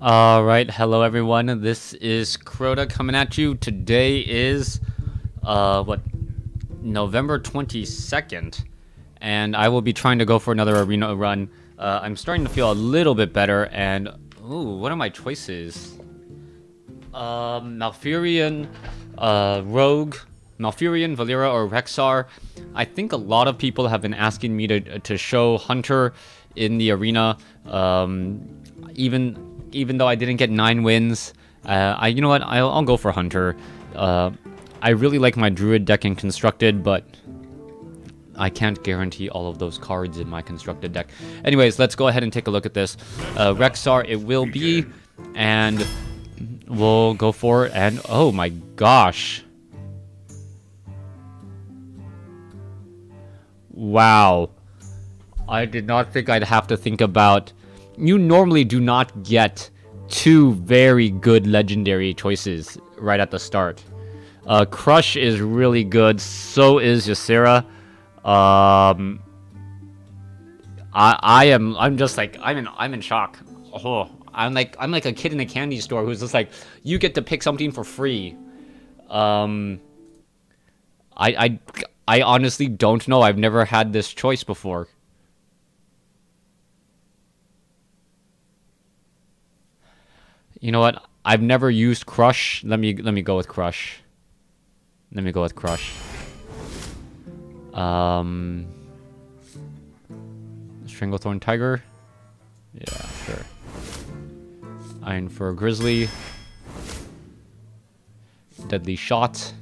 All right, hello everyone. This is Crota coming at you. Today is uh what November 22nd and I will be trying to go for another arena run. Uh, I'm starting to feel a little bit better and ooh, what are my choices? Um Malfurion, uh Rogue, Malfurion, Valeera or Rexxar. I think a lot of people have been asking me to to show Hunter in the arena um even even though I didn't get nine wins. Uh, I, you know what? I'll, I'll go for Hunter. Uh, I really like my Druid deck in Constructed, but I can't guarantee all of those cards in my Constructed deck. Anyways, let's go ahead and take a look at this. Uh, Rexxar, it will be, and we'll go for it. And oh my gosh. Wow. I did not think I'd have to think about you normally do not get two very good legendary choices right at the start. Uh, Krush is really good. So is Ysera. Um, I I am I'm just like I'm in I'm in shock. Oh, I'm like I'm like a kid in a candy store who's just like you get to pick something for free. Um, I I I honestly don't know. I've never had this choice before. You know what? I've never used Krush. Let me let me go with Krush. Let me go with Krush. Um, Stranglethorn Tiger. Yeah, sure. Ironfur Grizzly. Deadly Shot.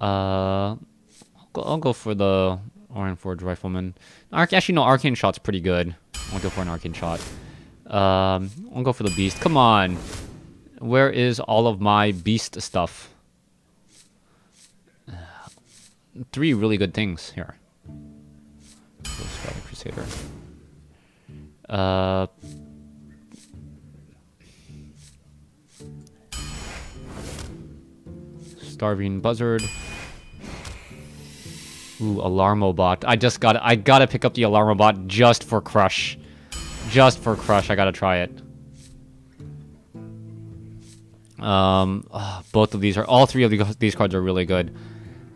Uh, I'll go, I'll go for the Iron Ironforge Rifleman. Arc actually, no, Arcane Shot's pretty good. I'll go for an Arcane Shot. Um, I'll go for the Beast. Come on. Where is all of my Beast stuff? Three really good things here. Scarlet Crusader. Uh... Starving Buzzard. Ooh, Alarmobot. I just got I gotta pick up the Alarmobot just for Krush. Just for Krush, I gotta try it. Um, oh, both of these are, all three of these cards are really good.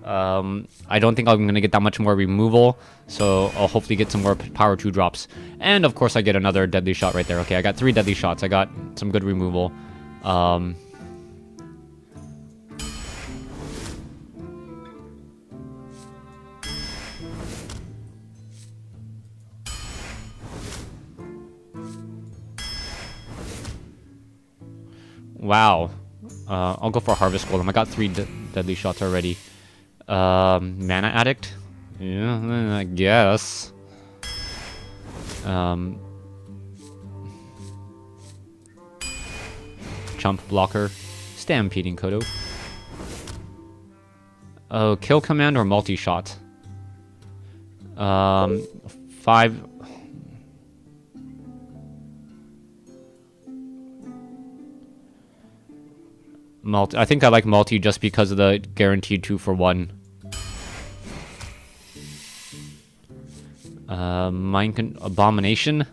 Um, I don't think I'm to get that much more removal, so I'll hopefully get some more power 2 drops. And of course I get another deadly shot right there. Okay, I got three deadly shots. I got some good removal. Um, Wow. Uh, I'll go for Harvest Golem. I got three de deadly shots already. Um, Mana Addict? Yeah, I guess. Um, Chump Blocker. Stampeding Kodo. Oh, Kill Command or Multi-Shot? Um, five... Multi. I think I like multi just because of the guaranteed two for one. Uh, Mind Abomination.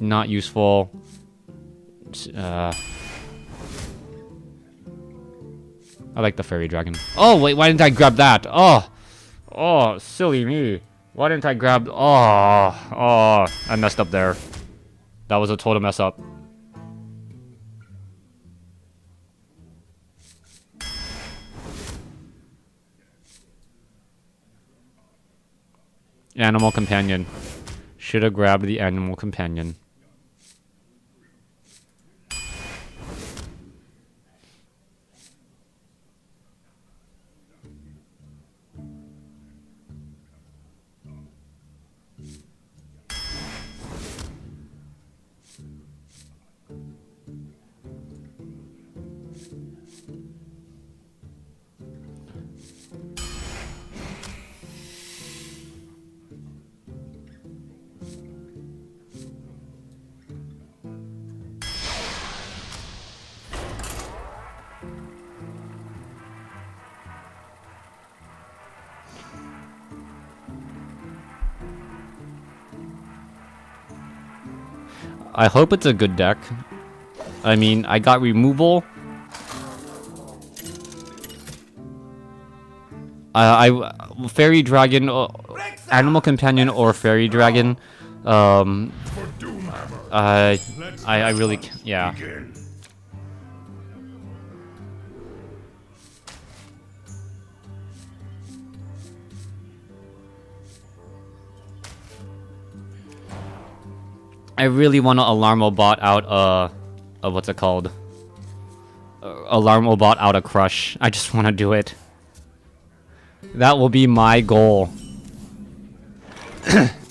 Not useful. Uh, I like the Fairy Dragon. Oh, wait, why didn't I grab that? Oh, oh, silly me. Why didn't I grab... Oh, oh, I messed up there. That was a total mess up. Animal companion. Should have grabbed the animal companion. I hope it's a good deck. I mean, I got removal. I, I Fairy Dragon, uh, Animal Companion, or Fairy Dragon. Um, uh, I, I really, yeah. I really want to Alarmobot out, uh, uh, what's it called? Uh, Alarmobot out a Krush. I just want to do it. That will be my goal.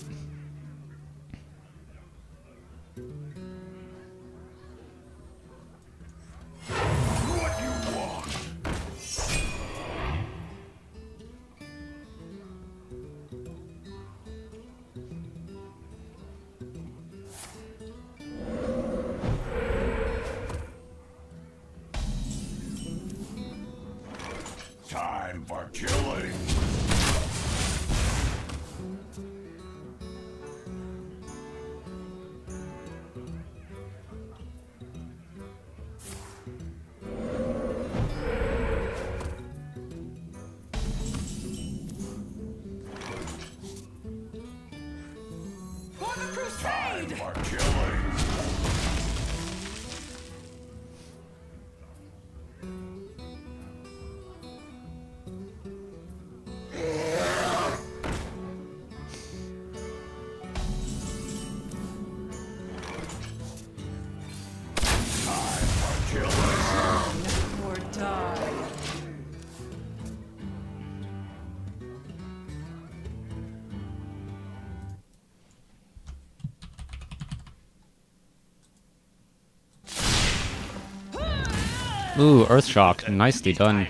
Ooh, Earth Shock. Nicely done.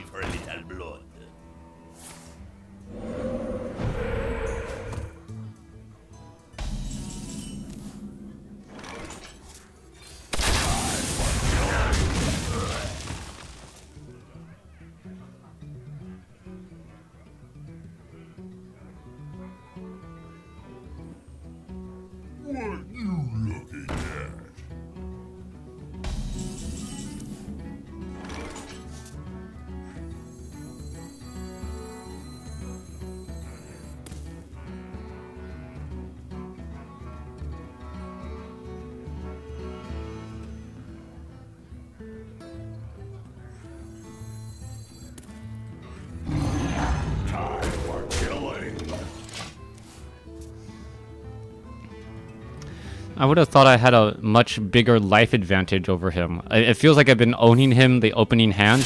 Have thought I had a much bigger life advantage over him. It feels like I've been owning him the opening hand.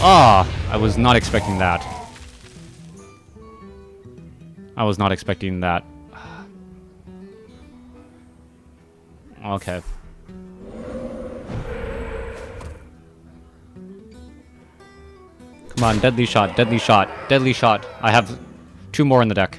Ah, I was not expecting that. I was not expecting that. Okay. Come on, deadly shot, deadly shot, deadly shot. I have two more in the deck.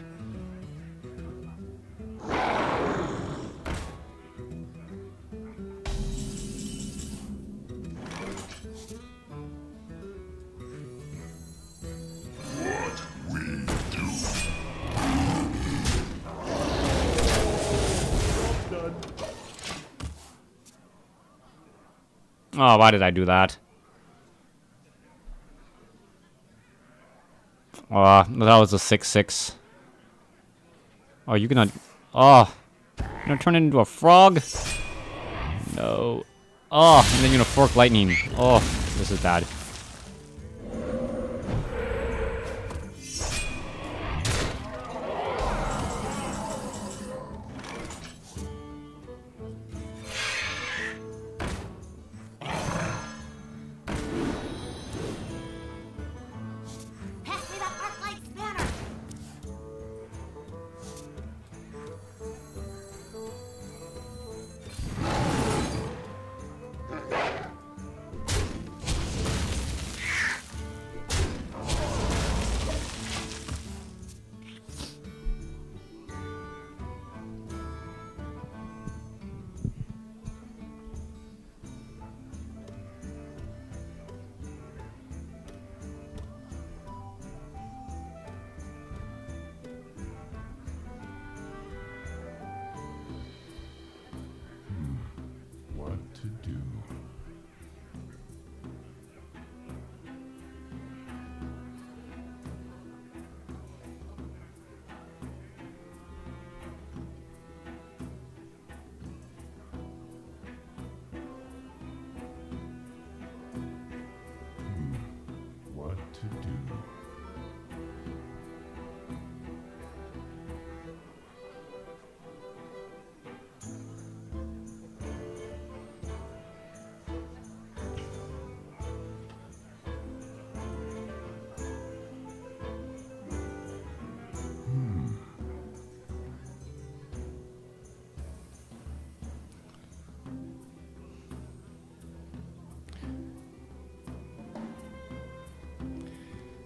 Why did I do that? Oh, that was a 6-6. Oh, you gonna... Oh! You gonna turn into a frog? No. Oh, and then you're gonna fork lightning. Oh, this is bad.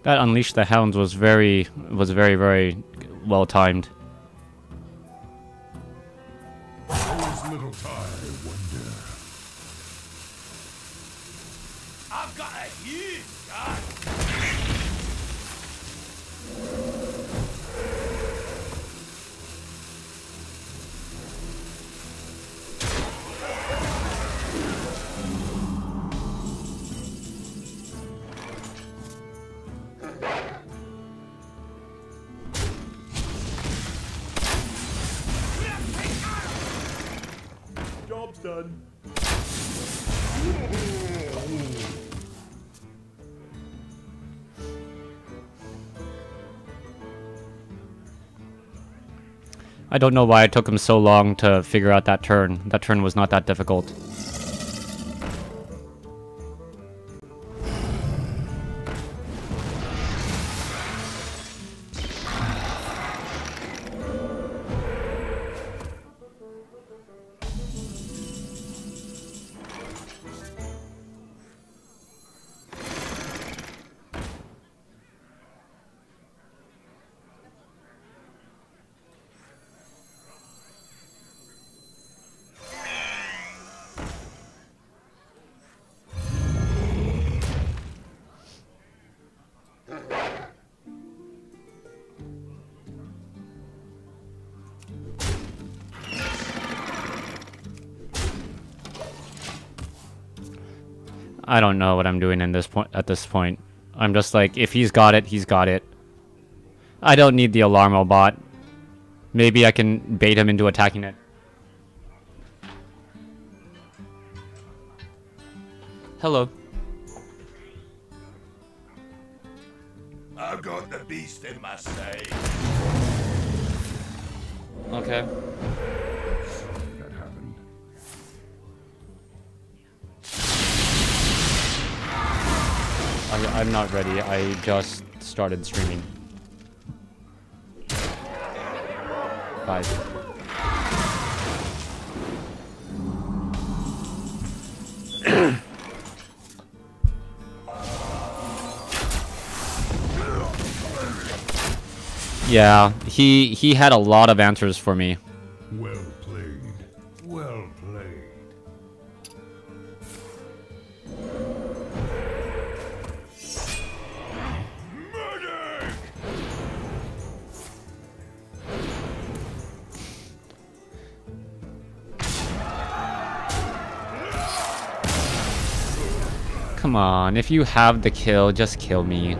That Unleash the Hounds was very was very very well timed. I don't know why it took him so long to figure out that turn. That turn was not that difficult. I'm doing in this point at this point. I'm just like, if he's got it, he's got it. I don't need the Alarmo bot. Maybe I can bait him into attacking it. Hello. I just started streaming. Guys. yeah, he he had a lot of answers for me. On, if you have the kill, just kill me.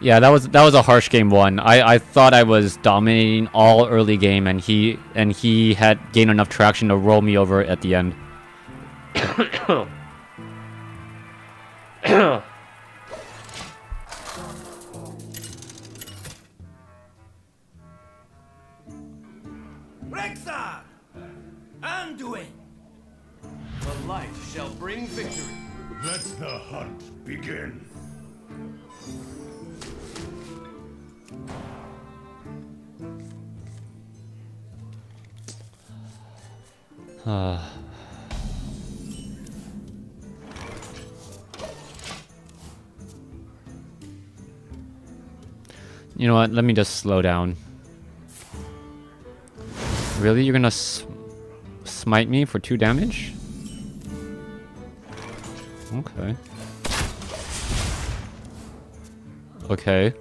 Yeah, that was that was a harsh game one. I, I thought I was dominating all early game and he and he had gained enough traction to roll me over at the end. Huh. what? Let me just slow down. Really? You're gonna smite me for 2 damage? Okay. Okay.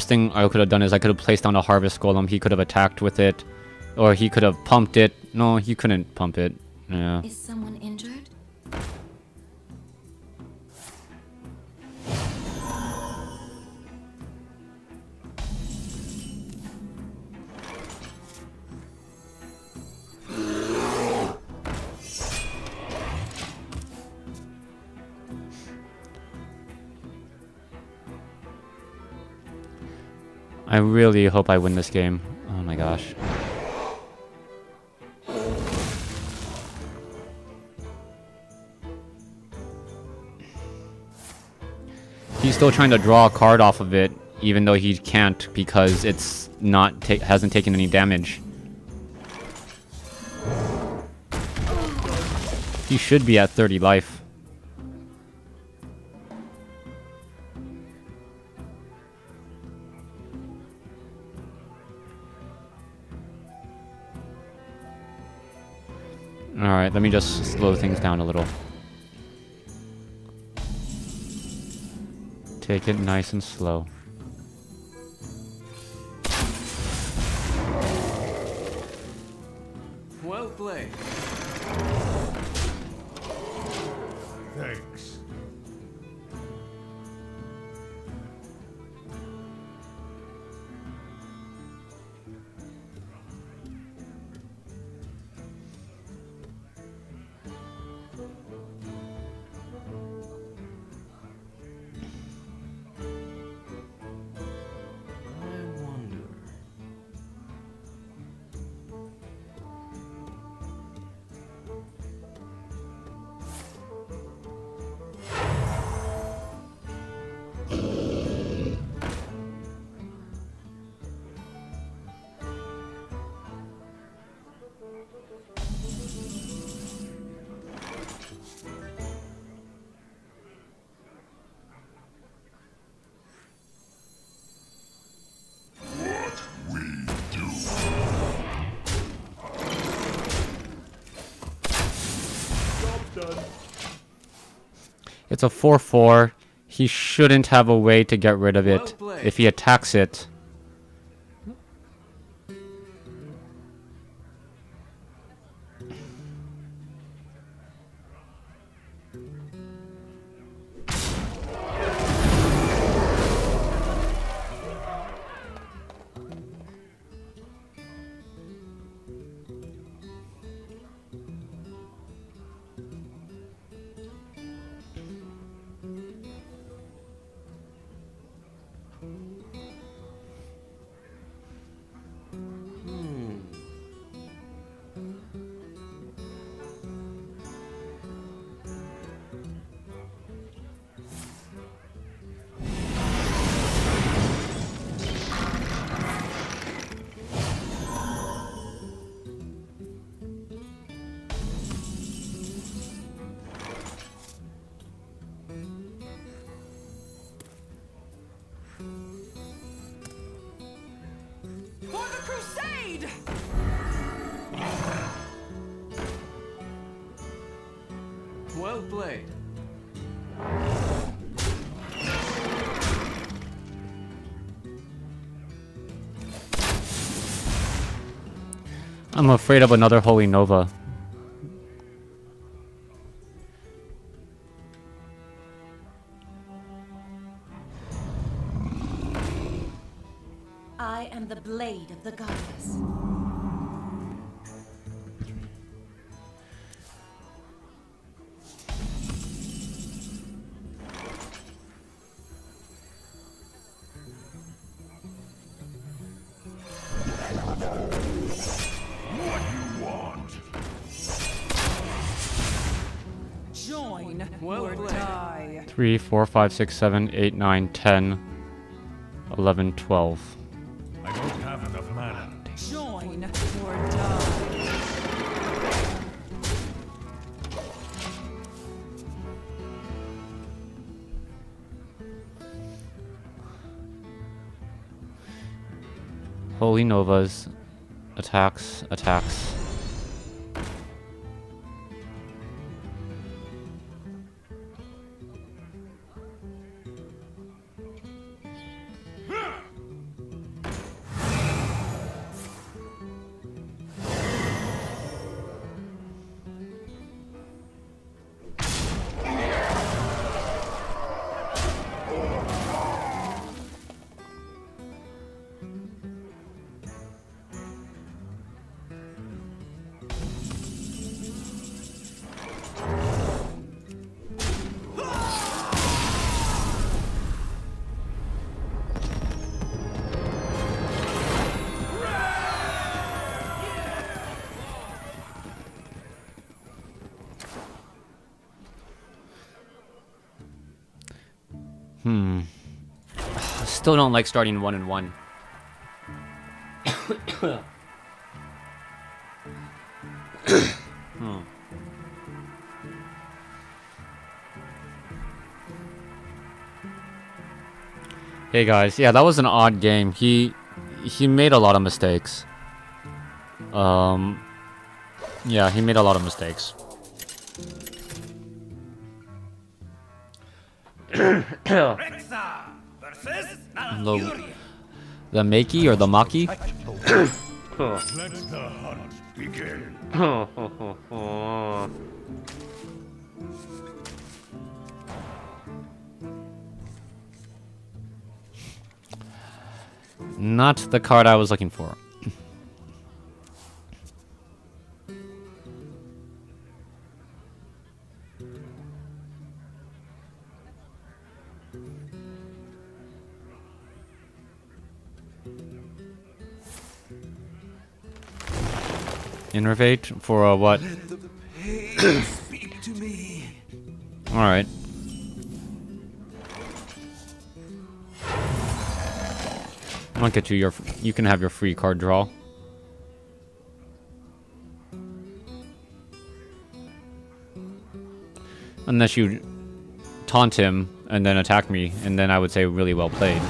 Worst thing I could have done is I could have placed down a harvest golem. He could have attacked with it, or he could have pumped it. No, he couldn't pump it. Yeah. Is someone injured? I really hope I win this game. Oh my gosh. He's still trying to draw a card off of it, even though he can't because it's not ta hasn't taken any damage. He should be at 30 life. Alright, let me just slow things down a little. Take it nice and slow. It's a 4-4. He shouldn't have a way to get rid of it if he attacks it. I'm afraid of another Holy Nova. 5, 6, 7, 8, 9, 10, 11, 12. I don't have enough mana. Join or die. Holy Novas. Attacks, attacks. Hmm. Still don't like starting one and one. Hmm. Hey guys, yeah, that was an odd game. He he made a lot of mistakes. Um yeah, he made a lot of mistakes. The, the Makey or the Maki? Let the hunt begin. Not the card I was looking for. Innervate for a what? Speak to me. Alright. I'll get you your. You can have your free card draw. Unless you taunt him and then attack me, and then I would say really well played.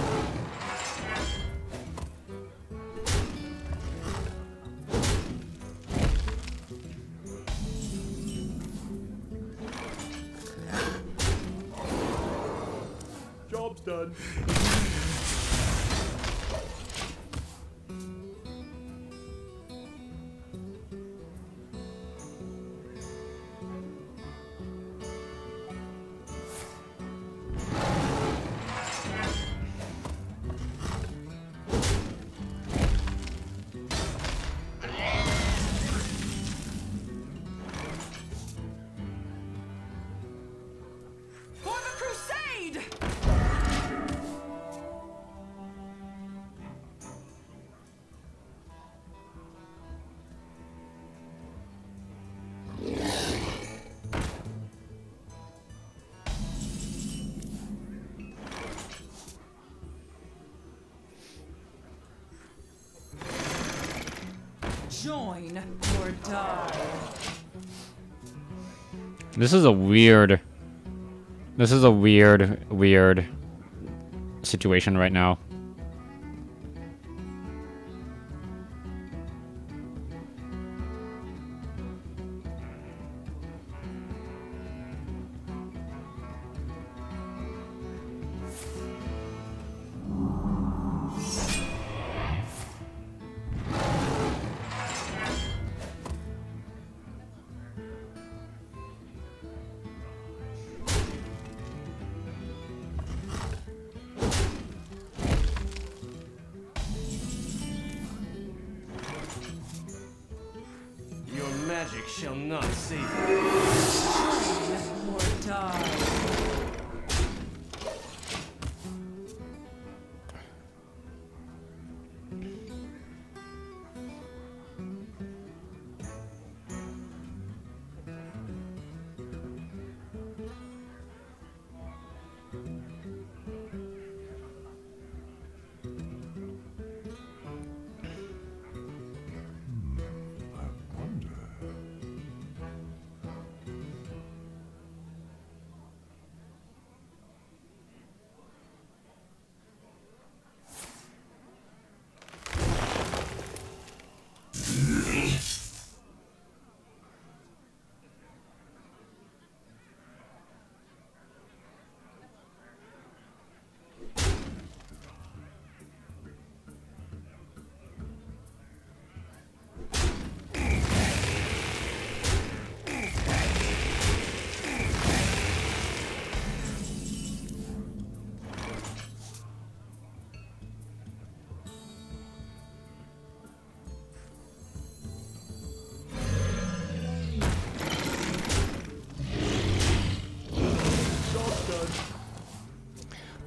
Weird. This is a weird, weird situation right now.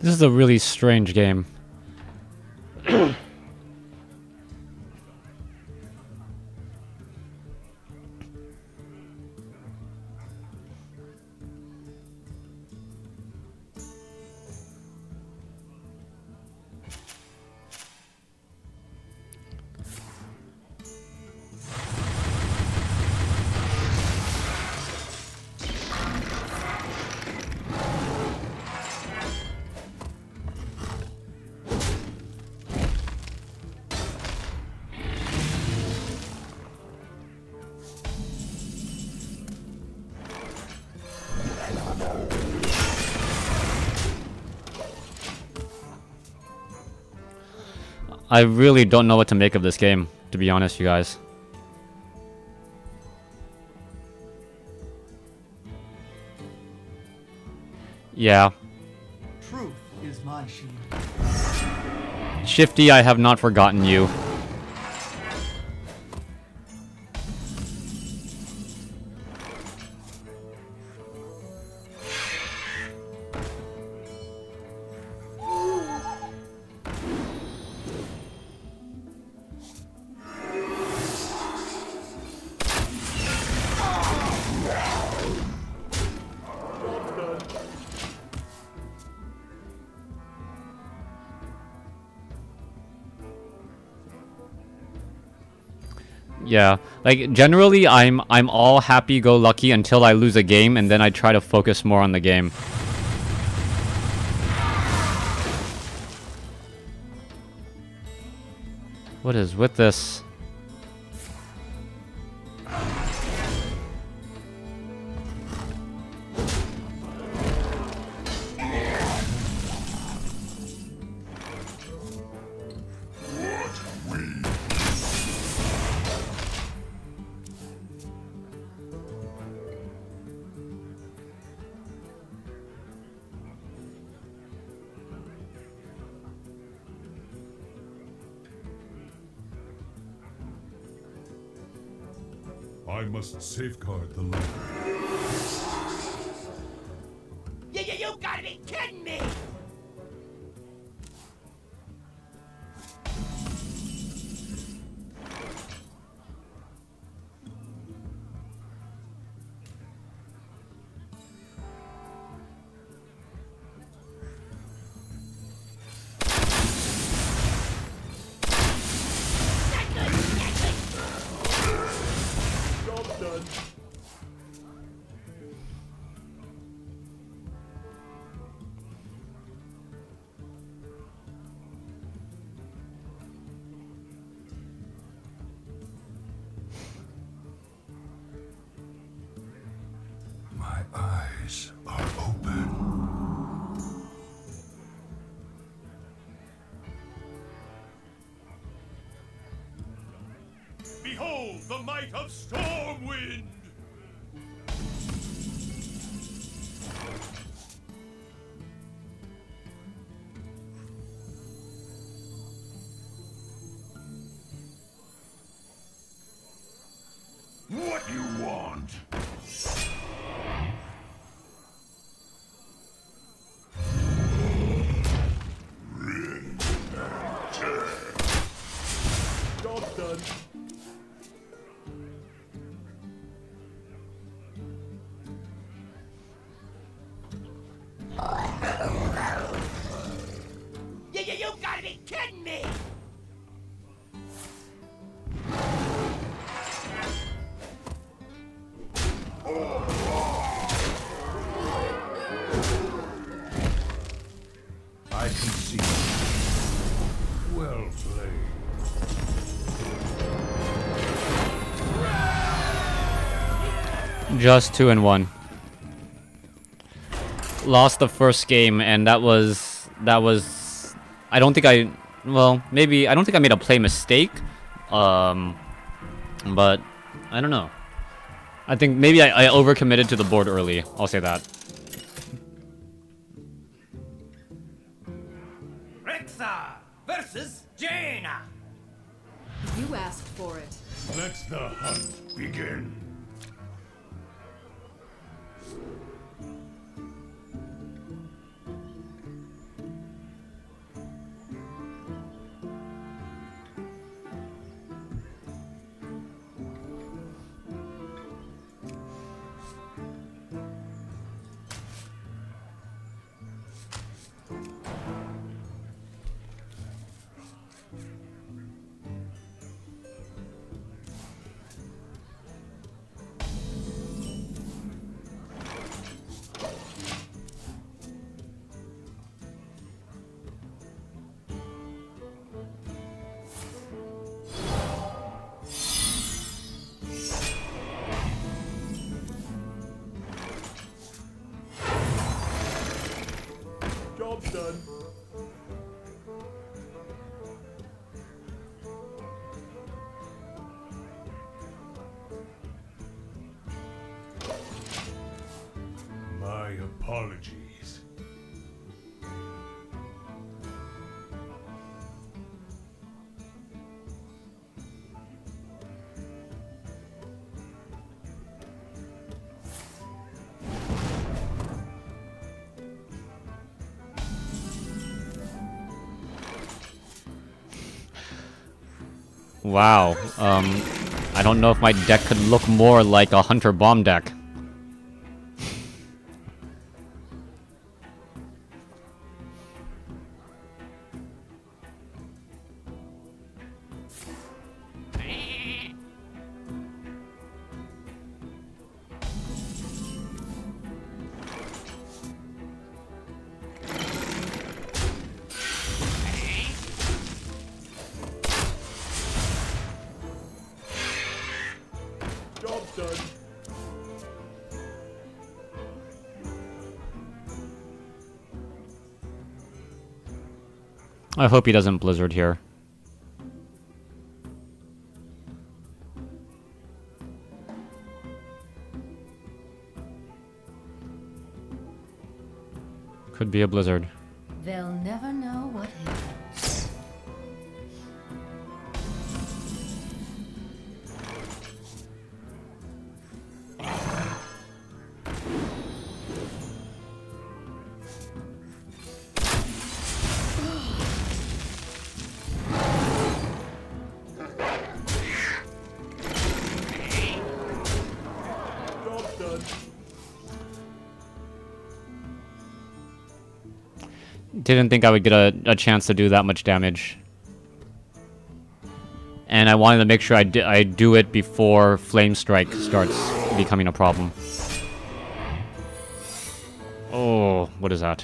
This is a really strange game. I really don't know what to make of this game, to be honest, you guys. Yeah. Truth is my shield. Shifty, I have not forgotten you. Like generally, I'm I'm all happy-go-lucky until I lose a game, and then I try to focus more on the game. What is with this? I must safeguard the land. Might of Stormwind! Just two and one. Lost the first game, and that was that was. I don't think I. Well, maybe I don't think I made a play mistake. Um, but I don't know. I think maybe I, I overcommitted to the board early. I'll say that. Wow. Um, I don't know if my deck could look more like a Hunter Bomb deck. I hope he doesn't Blizzard here. Could be a Blizzard. Think I would get a, a chance to do that much damage. And I wanted to make sure I, I do it before Flame Strike starts becoming a problem. Oh, what is that?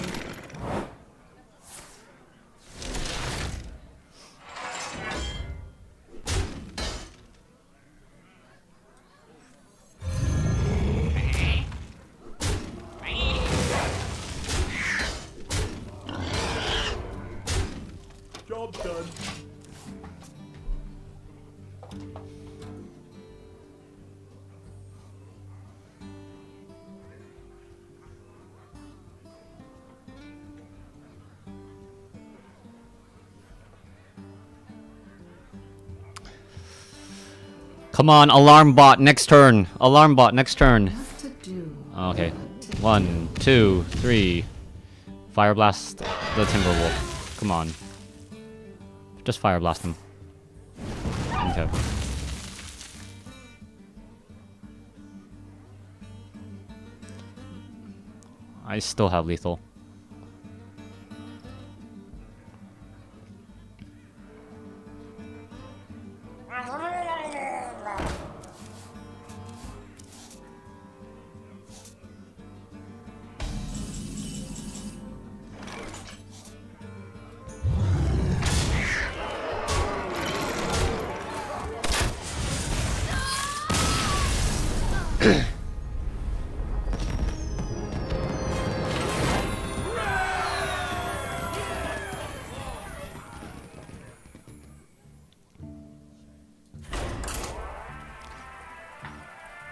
Come on, alarm bot, next turn. Alarm bot, next turn. Enough to do. Okay. One, two, three. Fire blast the Timberwolf. Come on. Just fire blast him. Okay. I still have lethal.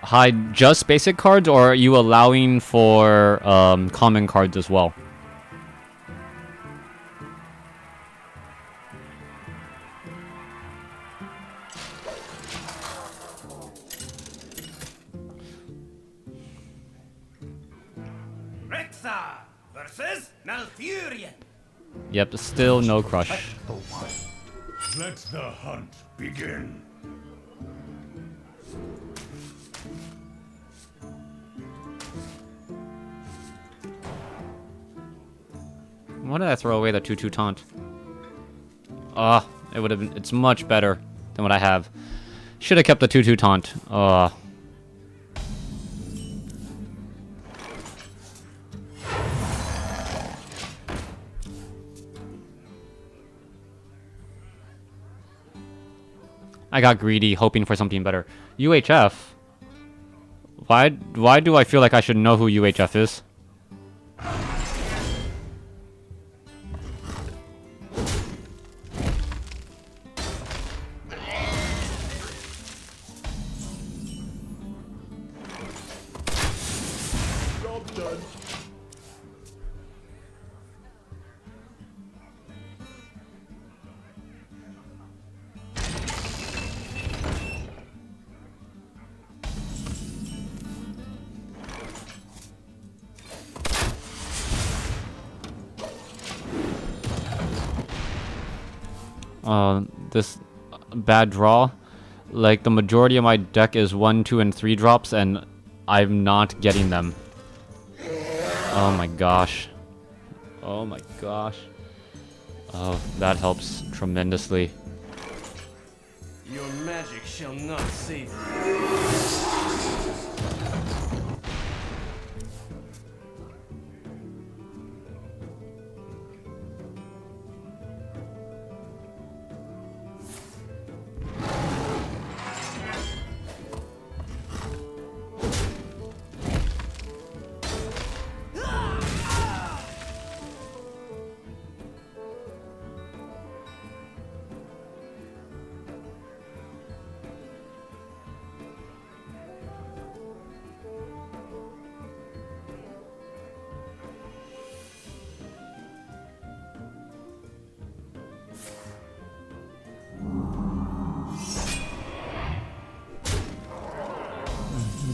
Hide just basic cards, or are you allowing for um, common cards as well? Rexxar versus Malfurion. Yep, still no Krush. Let the hunt begin. I throw away the 2-2 taunt? Ah, it would have been. It's much better than what I have. Should have kept the 2-2 taunt. Ah. I got greedy, hoping for something better. UHF? Why, why do I feel like I should know who UHF is? Bad draw. Like the majority of my deck is one, two, and three drops, and I'm not getting them. Oh my gosh. Oh my gosh. Oh, that helps tremendously. Your magic shall not save you.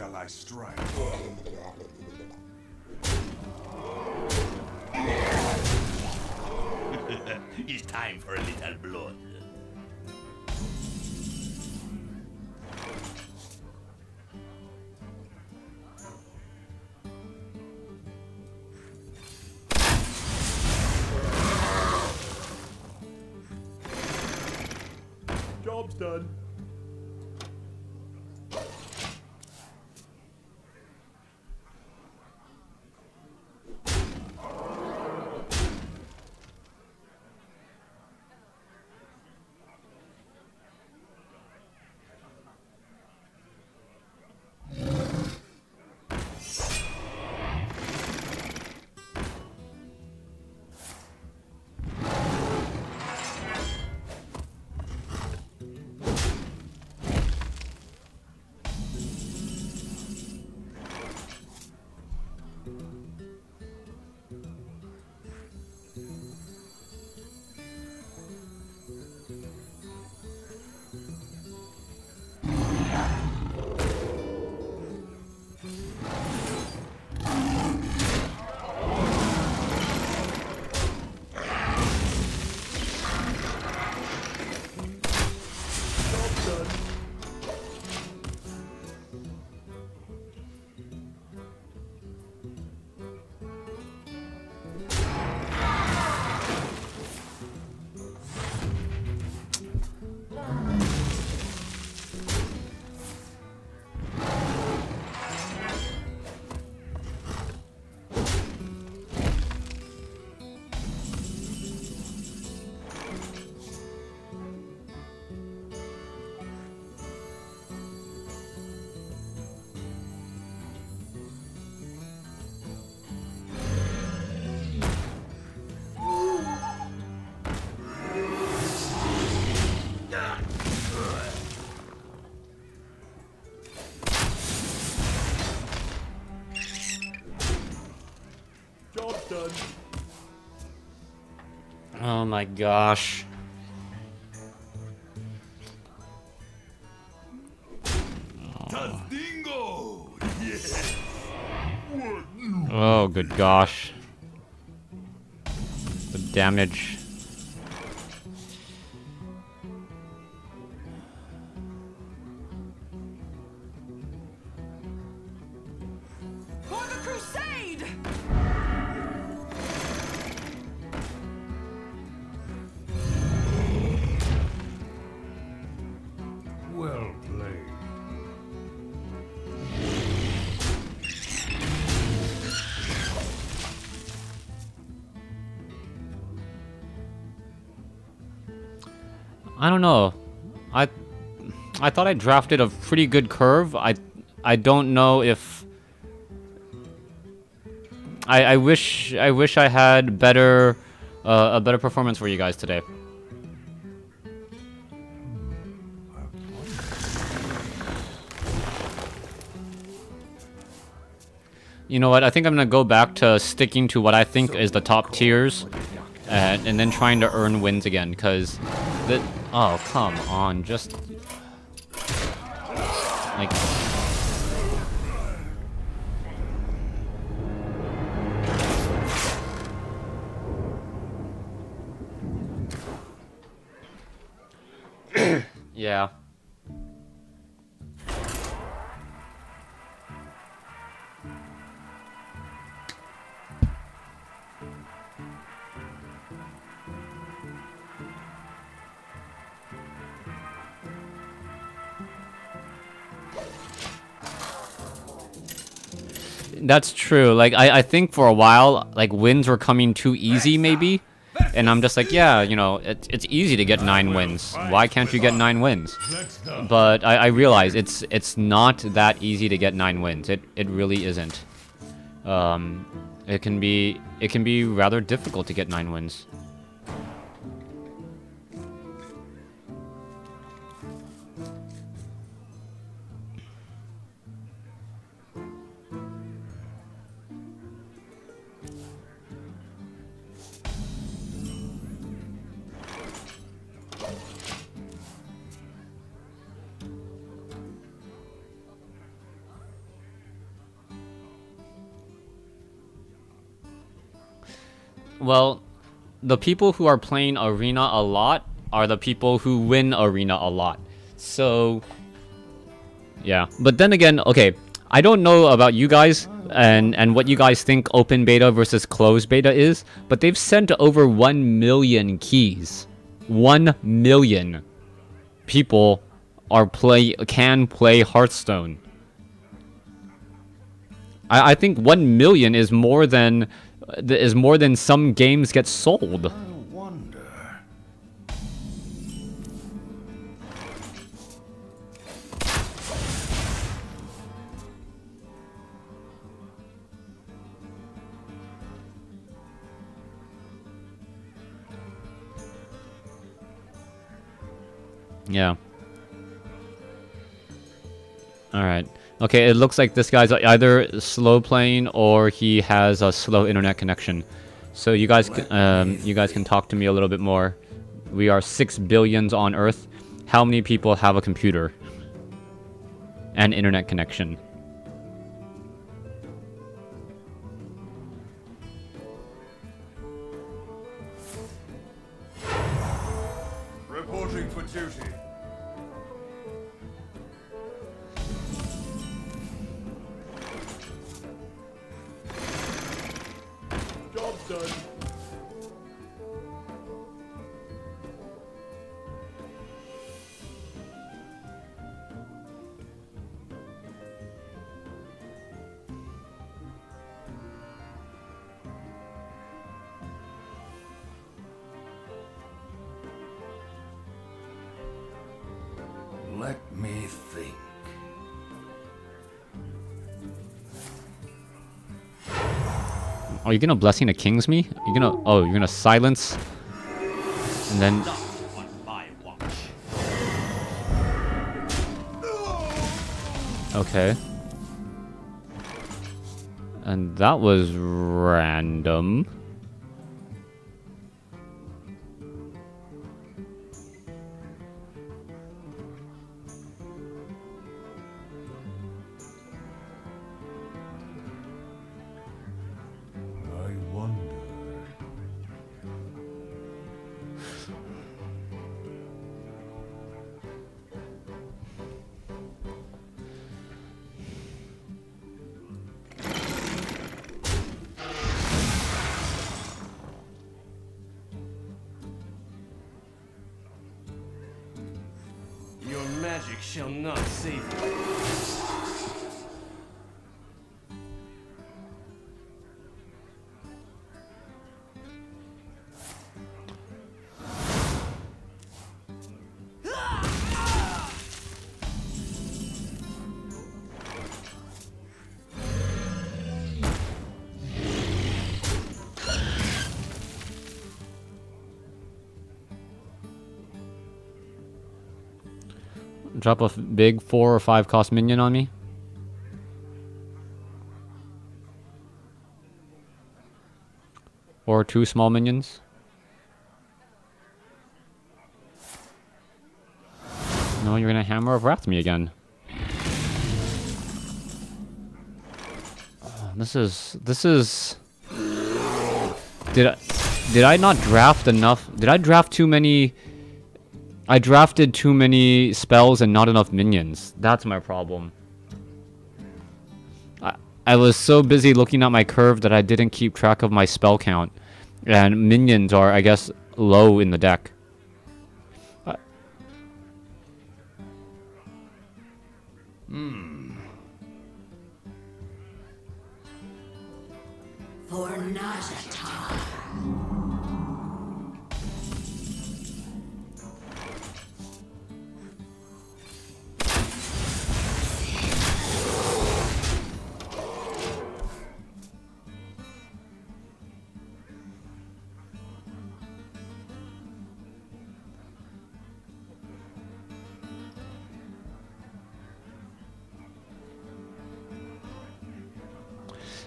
Shall I strike? it's time for a little blood. Job's done. Job's done. Oh my gosh. Dingo! Oh, good gosh. The damage. I drafted a pretty good curve. I I don't know if I I wish I wish I had better uh, a better performance for you guys today. You know what? I think I'm gonna go back to sticking to what I think is the top tiers, and, and then trying to earn wins again. Cause the oh come on, just like That's true. Like I, I think for a while, like wins were coming too easy, maybe. And I'm just like, yeah, you know, it's it's easy to get nine wins. Why can't you get nine wins? But I, I realize it's it's not that easy to get nine wins. It it really isn't. Um, it can be it can be rather difficult to get nine wins. The people who are playing arena a lot are the people who win arena a lot. So, yeah. But then again, okay, I don't know about you guys and and what you guys think open beta versus closed beta is, but they've sent over 1 million keys. 1 million people are play can play Hearthstone. I, I think 1 million is more than is more than some games get sold. Yeah. wonder. Yeah. Okay, it looks like this guy's either slow playing or he has a slow internet connection. So you guys, can, um, you guys can talk to me a little bit more. We are six billions on Earth. How many people have a computer and internet connection? Gonna blessing the kings me? You're gonna oh you're gonna silence and then okay. And that was random. Drop a big four or five cost minion on me. Or two small minions. No, you're gonna hammer of wrath me again. Oh, This is this is. Did I did I not draft enough? Did I draft too many? I drafted too many spells and not enough minions. That's my problem. I, I was so busy looking at my curve that I didn't keep track of my spell count. And minions are, I guess, low in the deck.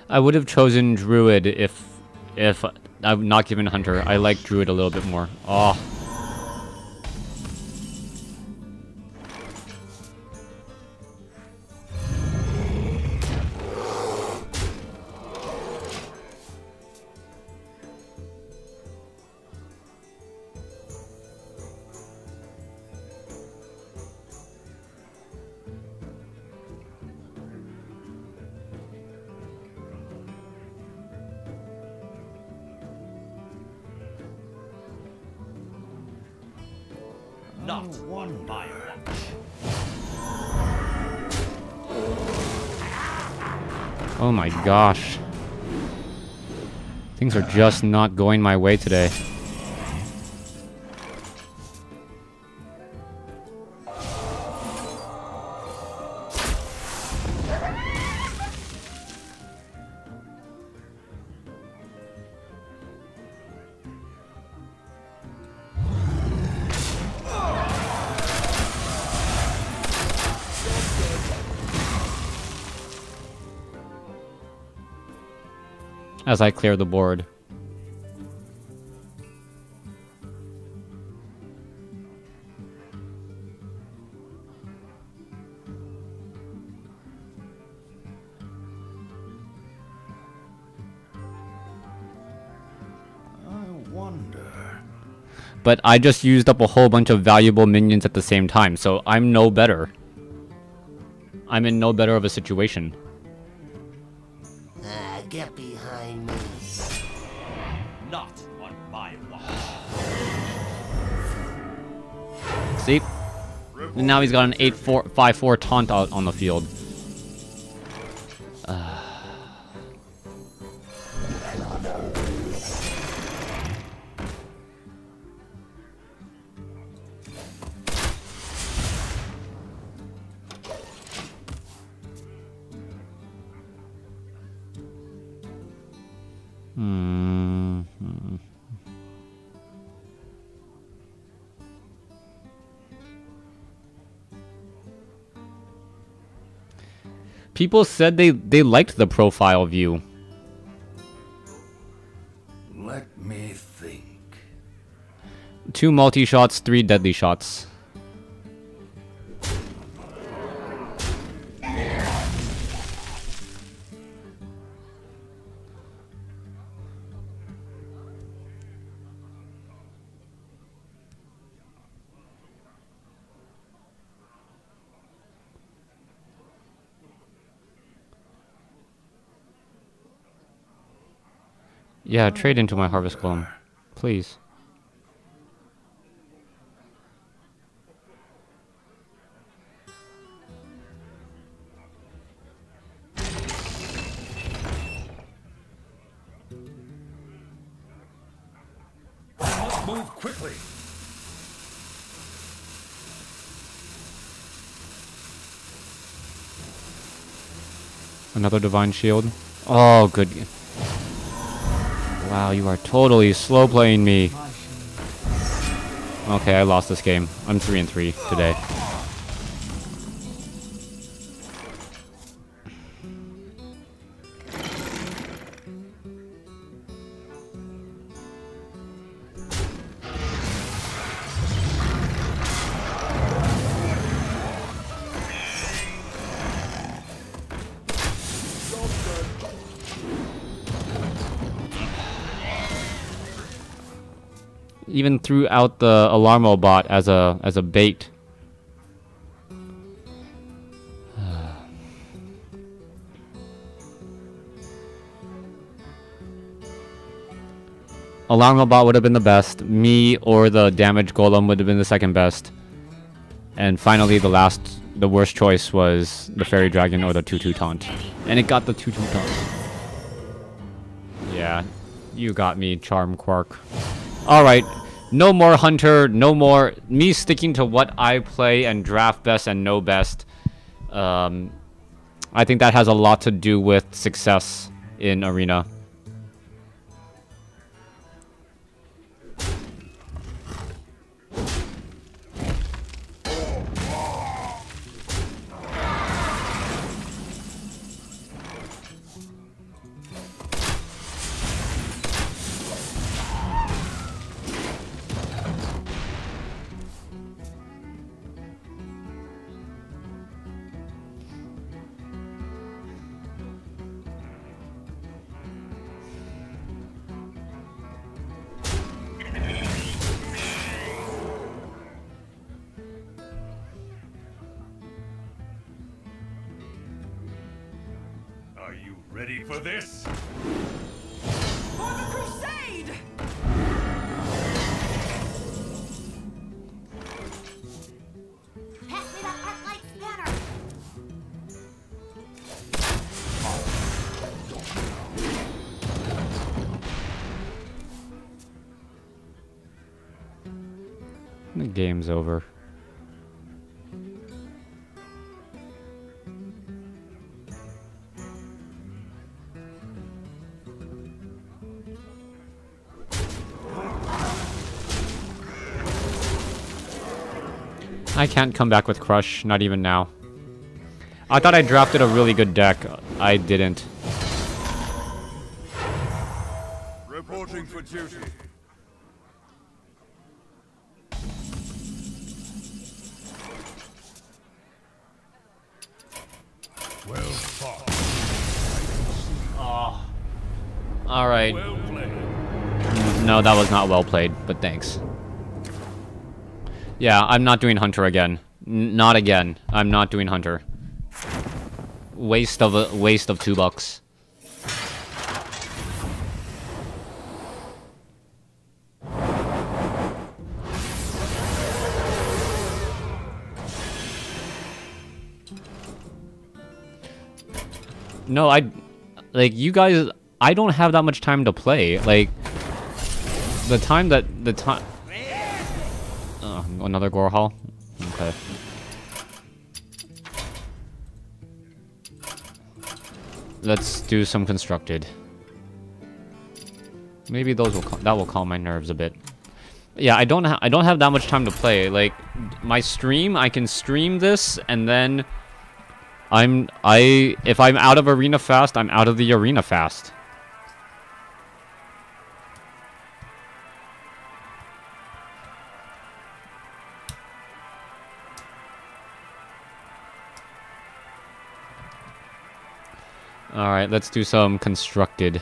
I would have chosen Druid if if I'm not given Hunter. I like Druid a little bit more. Oh. Gosh. Things are just not going my way today. As I clear the board. But I just used up a whole bunch of valuable minions at the same time, so I'm no better. I'm in no better of a situation. And now he's got an 8-4, 5-4 taunt out on the field. People said they, they liked the profile view. Let me think. Two multi shots, three deadly shots. Yeah, trade into my harvest golem, please. Move quickly. Another divine shield. Oh, good. Wow, you are totally slow playing me. Okay, I lost this game. I'm three and three today. Threw out the Alarm-o-Bot as a as a bait. Alarm-o-Bot would have been the best. Me or the damage golem would have been the second best. And finally, the last, the worst choice was the fairy dragon or the tutu taunt, and it got the tutu taunt. Yeah, you got me, charm quark. All right, no more hunter, no more me sticking to what I play and draft best and know best. Um, I think that has a lot to do with success in arena. Can't come back with Krush, not even now. I thought I drafted a really good deck. I didn't. Reporting for duty. Well fought. Ah. Alright. Well. No, that was not well played, but thanks. Yeah, I'm not doing Hunter again. N not again. I'm not doing Hunter. Waste of a waste of two bucks. No, I like you guys I don't have that much time to play. Like the time that the time another Gorehowl. Okay. Let's do some constructed. Maybe those will that will calm my nerves a bit. Yeah, I don't I don't have that much time to play. Like my stream, I can stream this and then I'm I if I'm out of arena fast, I'm out of the arena fast. Alright, let's do some constructed.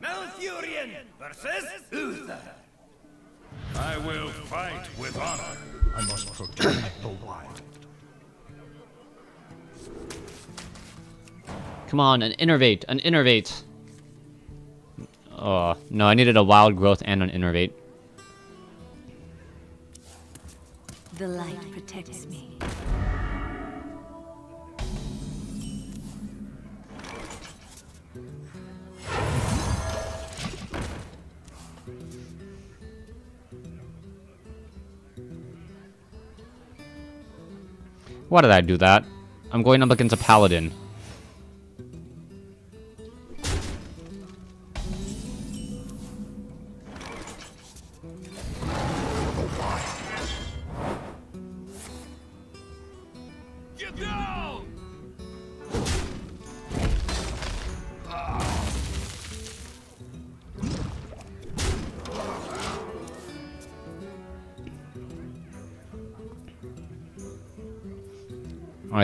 Malfurion versus Uther. I will fight with honor. I must protect the wild. Come on, an innervate, an innervate. Oh, no, I needed a wild growth and an innervate. The light protects me. Why did I do that? I'm going up against a paladin.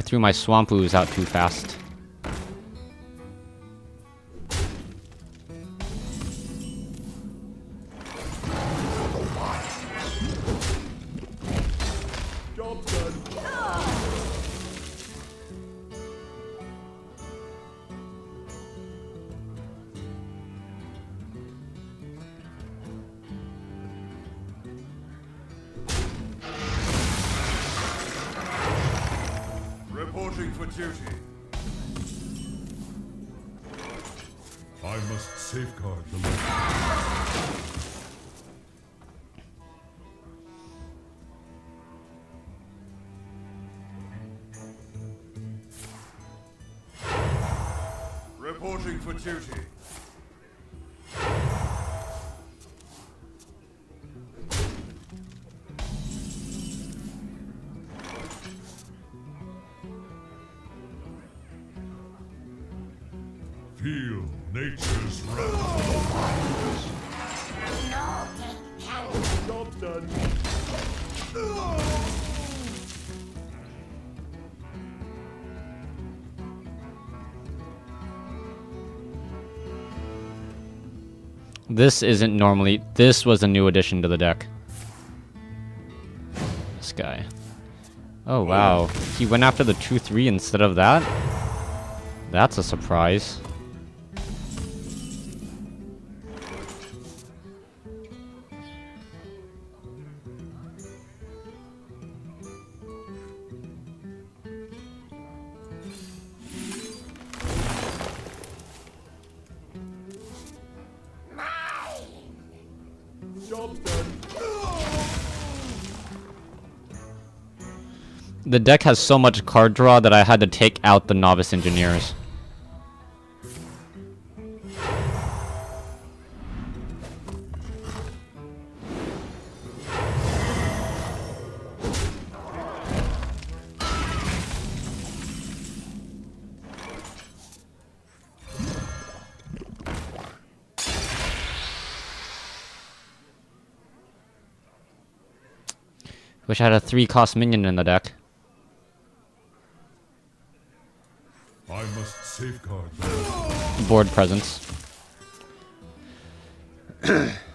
Threw my swamp ooze out too fast. Done. This isn't normally... This was a new addition to the deck. This guy. Oh, wow. He went after the 2-3 instead of that? That's a surprise. The deck has so much card draw that I had to take out the Novice Engineers. Wish I had a 3 cost minion in the deck. I must safeguard the land. Board presence.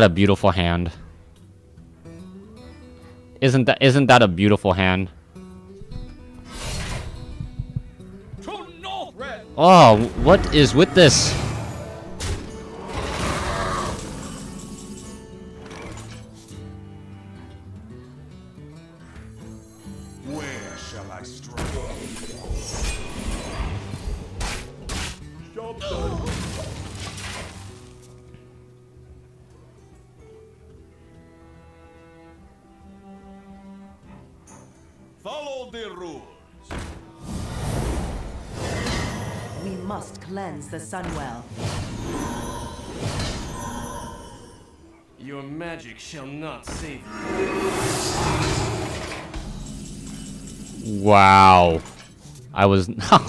that a beautiful hand? Isn't that isn't that a beautiful hand? Oh, what is with this?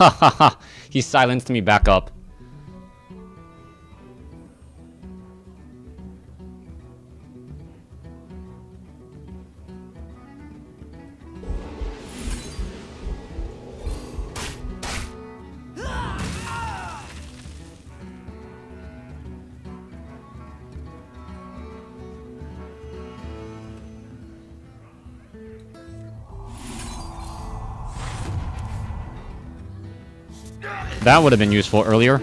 Was... he silenced me back up. That would have been useful earlier.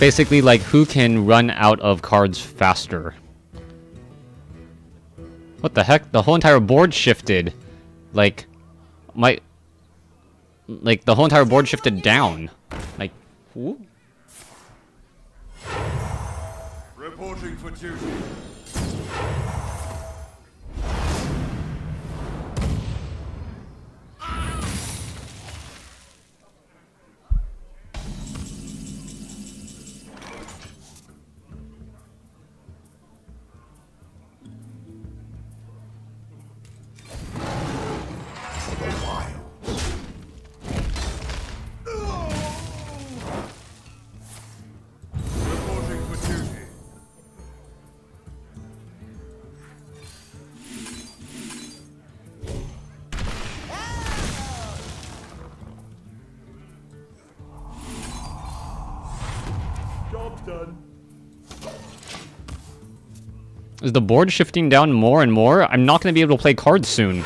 Basically like who can run out of cards faster. What the heck? The whole entire board shifted. Like, my... Like, the whole entire board shifted down. Like, who? Reporting for duty. Is the board shifting down more and more? I'm not going to be able to play cards soon.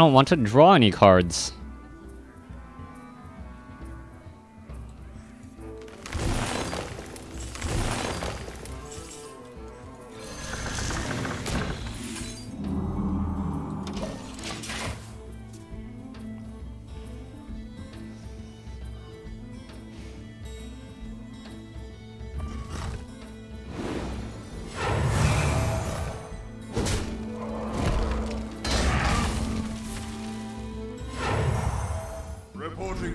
Don't want to draw any cards.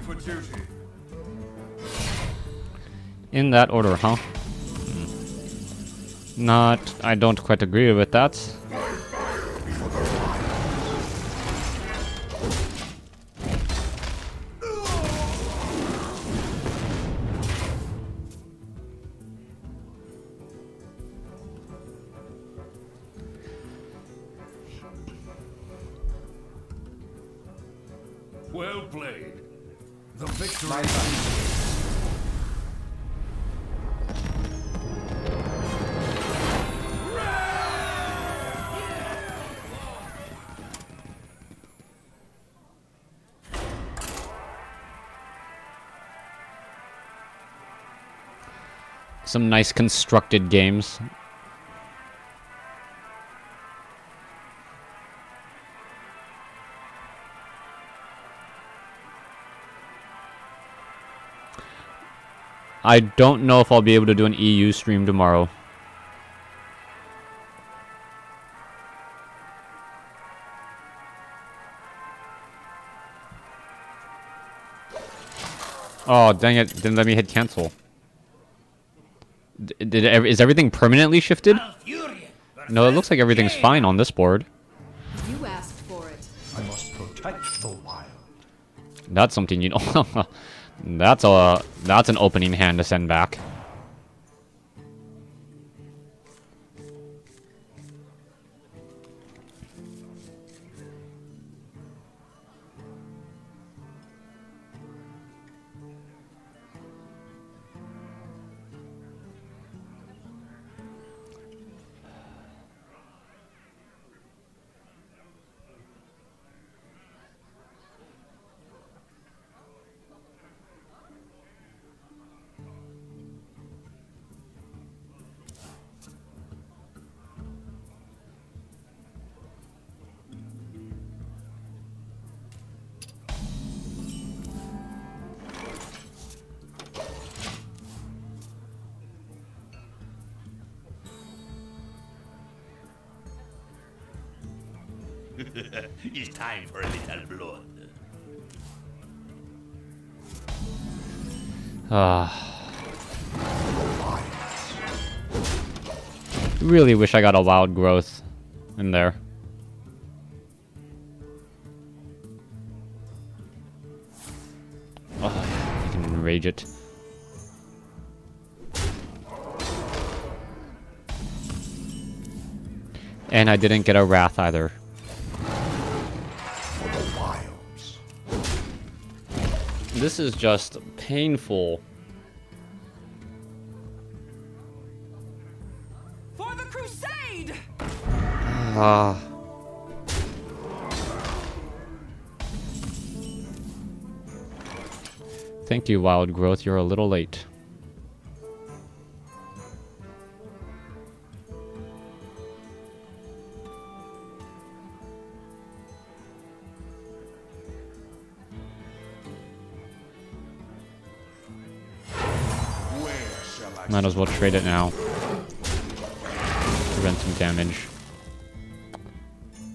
For duty. In that order, huh? Hmm. Not, I don't quite agree with that. Some nice constructed games. I don't know if I'll be able to do an EU stream tomorrow. Oh, dang it. Didn't let me hit cancel. D did ev is everything permanently shifted? No, it looks like everything's fine on this board. You asked for it. I must protect the wild. That's something you know. that's a that's an opening hand to send back. Really wish I got a wild growth in there. Oh, I can enrage it. And I didn't get a wrath either. For the wilds. This is just painful. Ah. Thank you, Wild Growth. You're a little late. Might as well trade it now. Prevent some damage.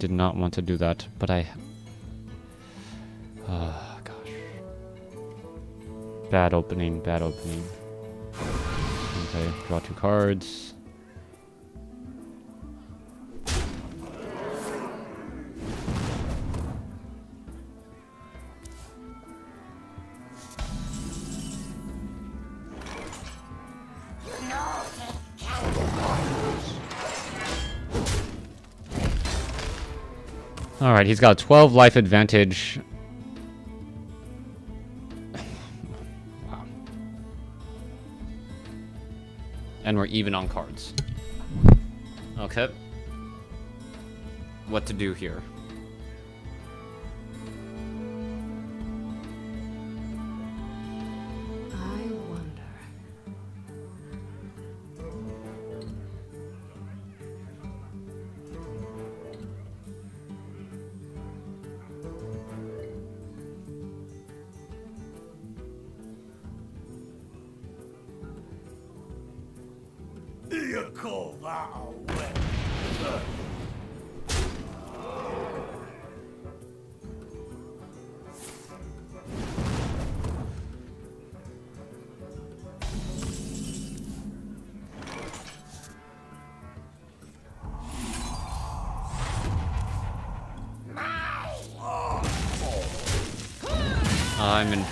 Did not want to do that, but I... Ah, gosh. Bad opening, bad opening. Okay, draw two cards. He's got a 12 life advantage. wow. And we're even on cards. Okay. What to do here?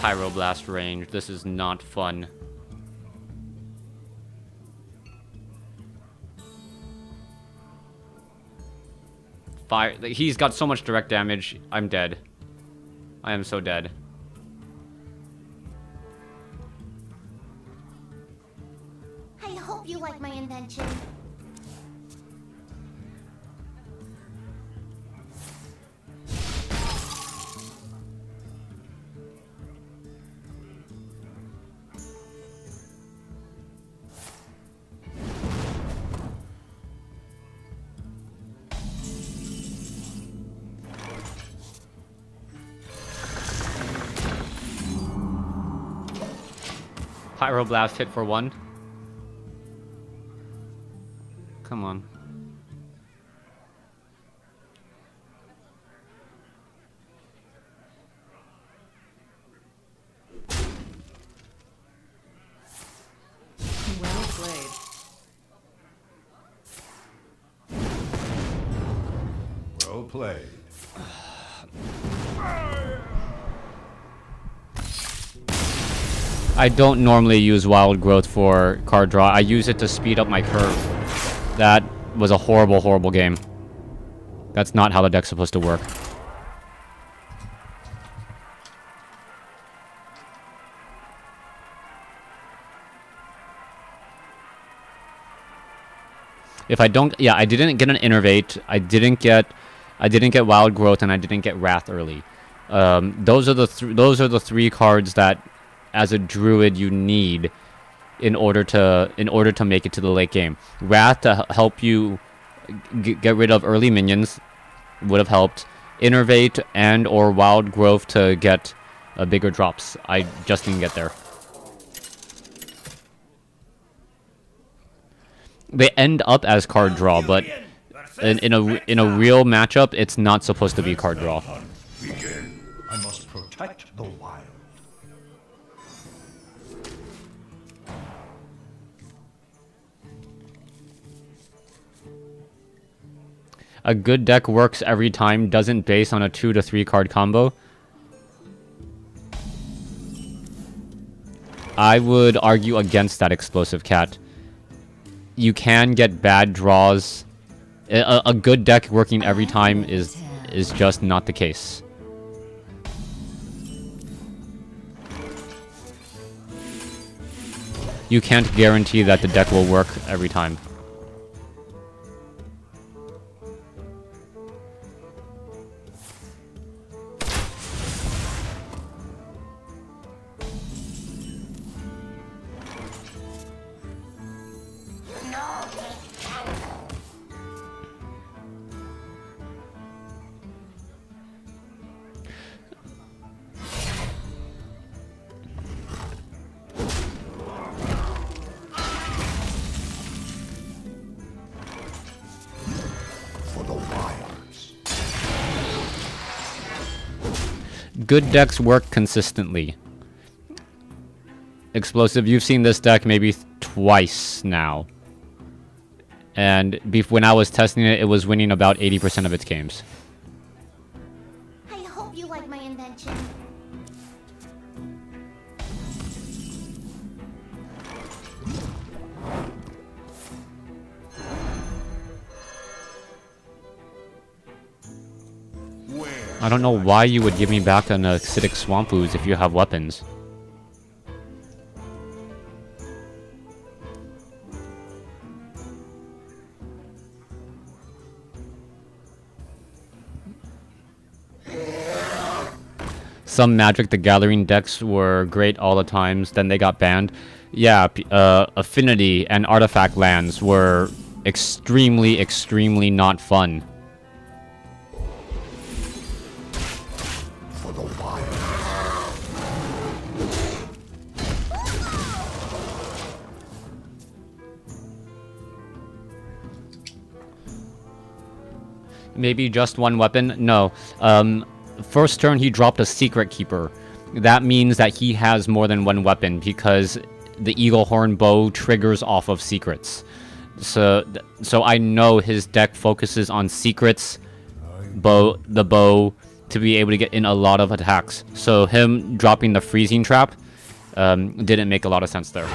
Pyroblast range. This is not fun. Fire. He's got so much direct damage. I'm dead. I am so dead. Pyroblast hit for one. I don't normally use Wild Growth for card draw. I use it to speed up my curve. That was a horrible, horrible game. That's not how the deck's supposed to work. If I don't, yeah, I didn't get an Innervate. I didn't get, I didn't get Wild Growth, and I didn't get Wrath early. Um, those are the th those are the three cards that, as a Druid, you need in order to in order to make it to the late game. Wrath to help you get rid of early minions would have helped. Innervate and or Wild Growth to get uh, bigger drops. I just didn't get there. They end up as card draw, but in, in a in a real matchup, it's not supposed to be card draw. A good deck works every time, doesn't base on a 2 to 3 card combo. I would argue against that explosive cat. You can get bad draws. A, a good deck working every time is is just not the case. You can't guarantee that the deck will work every time. Good decks work consistently. Explosive, you've seen this deck maybe twice now. And when I was testing it, it was winning about 80% of its games. I don't know why you would give me back an acidic swamp ooze if you have weapons. Some Magic the Gathering decks were great all the times, then they got banned. Yeah, uh, Affinity and Artifact lands were extremely, extremely not fun. Maybe just one weapon? No. Um, first turn, he dropped a Secretkeeper. That means that he has more than one weapon because the Eaglehorn Bow triggers off of secrets. So, so I know his deck focuses on secrets, bow, the bow, to be able to get in a lot of attacks. So him dropping the freezing trap um, didn't make a lot of sense there.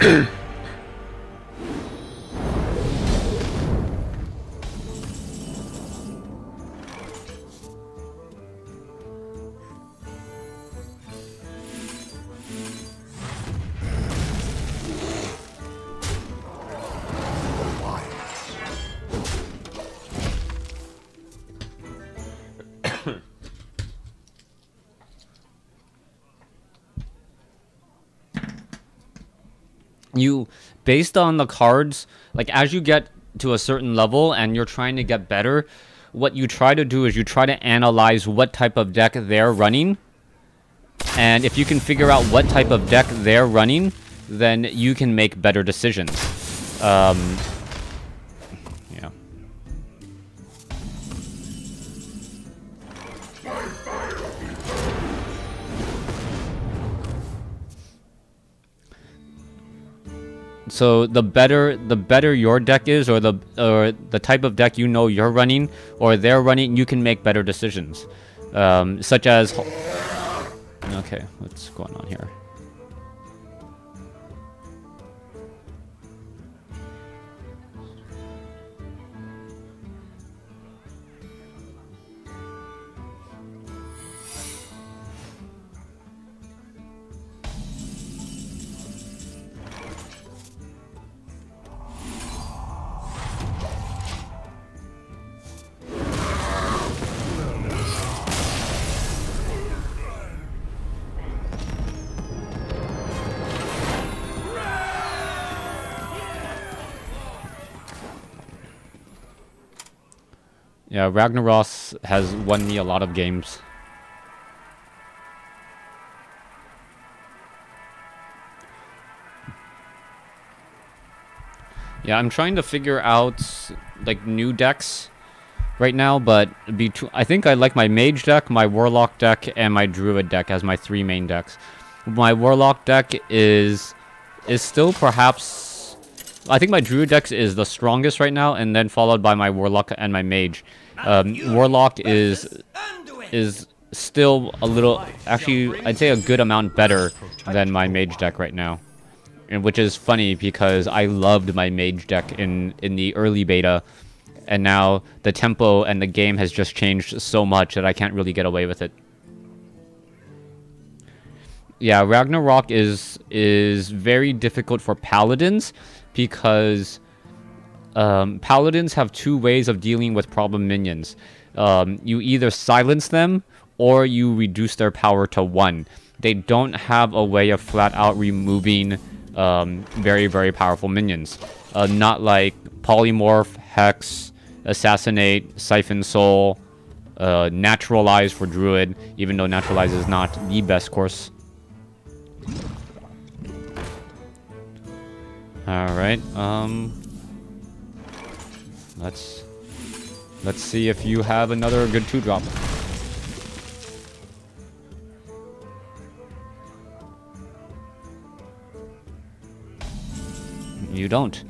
based on the cards like as you get to a certain level and you're trying to get better what you try to do is you try to analyze what type of deck they're running. And if you can figure out what type of deck they're running then you can make better decisions. Um, so the better the better your deck is or the or the type of deck you know you're running or they're running you can make better decisions. Um, such as okay what's going on here Yeah, Ragnaros has won me a lot of games. Yeah, I'm trying to figure out like new decks right now, but I think I like my mage deck, my warlock deck, and my druid deck as my three main decks. My warlock deck is is still perhaps I think my druid deck is the strongest right now, and then followed by my warlock and my mage. Um, warlock is is still a little actually I'd say a good amount better than my mage deck right now and which is funny because I loved my mage deck in in the early beta, and now the tempo and the game has just changed so much that I can't really get away with it. Yeah, Ragnaros is is very difficult for paladins because um, paladins have two ways of dealing with problem minions. Um, you either silence them or you reduce their power to one. They don't have a way of flat out removing um, very, very powerful minions. Uh, not like Polymorph, Hex, Assassinate, Siphon Soul, uh, Naturalize for Druid, even though Naturalize is not the best course. Alright, um... Let's... Let's see if you have another good 2-drop. You don't.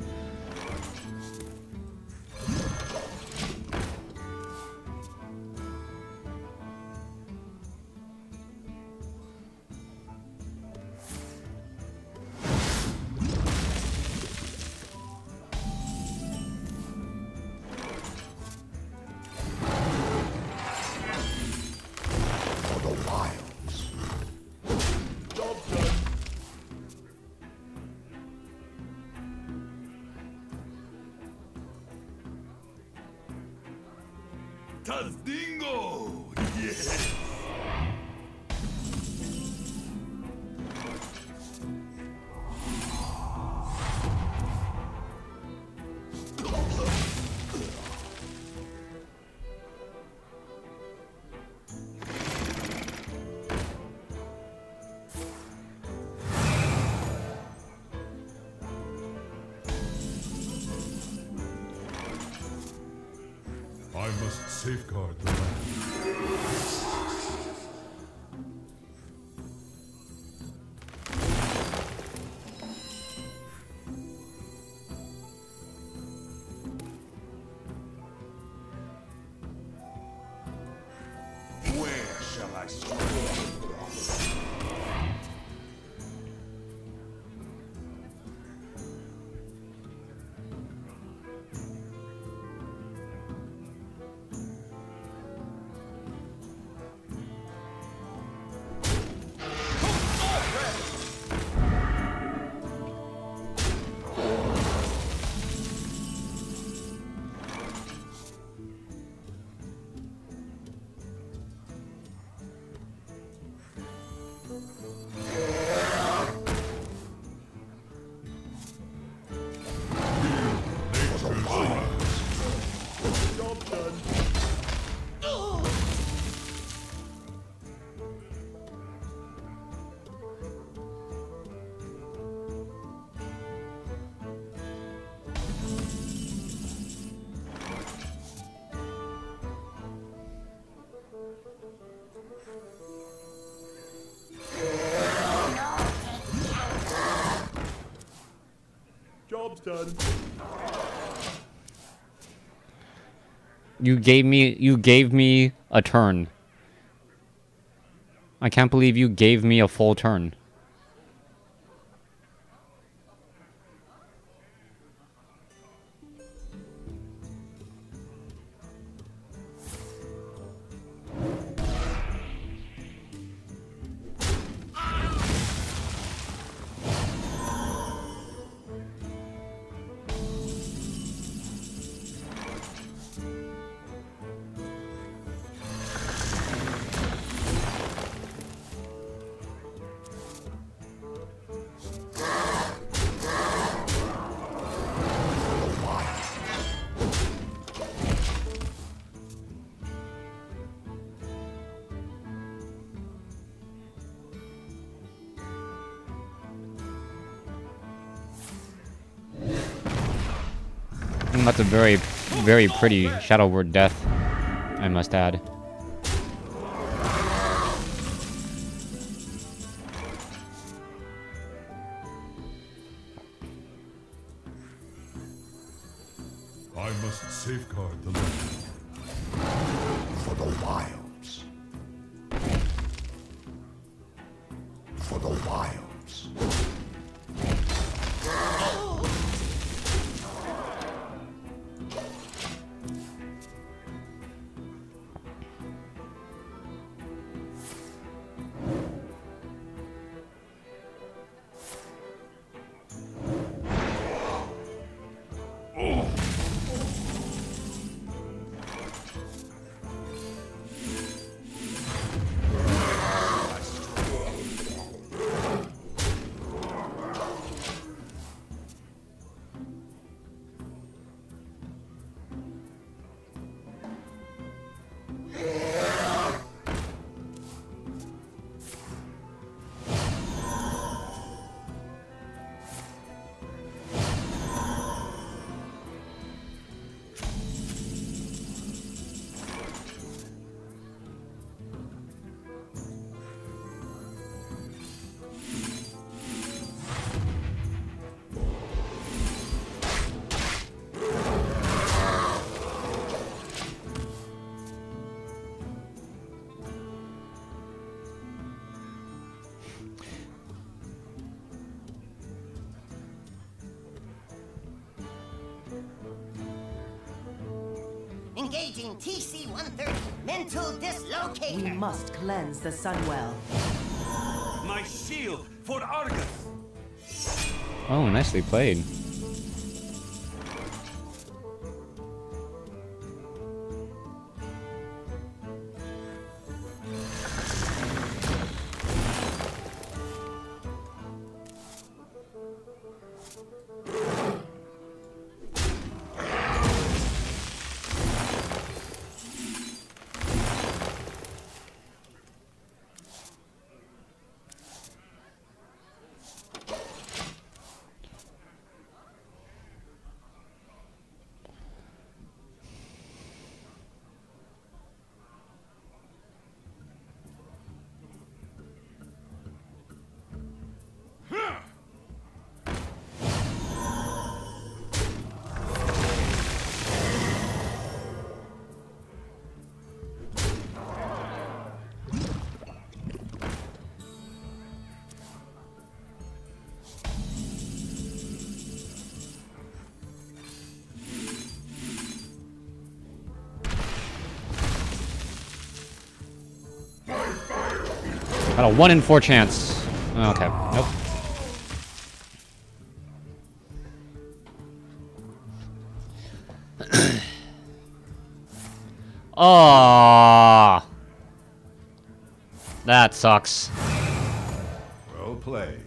Done. You gave me you gave me a turn. I can't believe you gave me a full turn. Very, pretty Shadow Word death, I must add. Cleanse the Sunwell. My shield for Argus. Oh, nicely played. One in four chance. Okay, nope. oh, that sucks. Well played.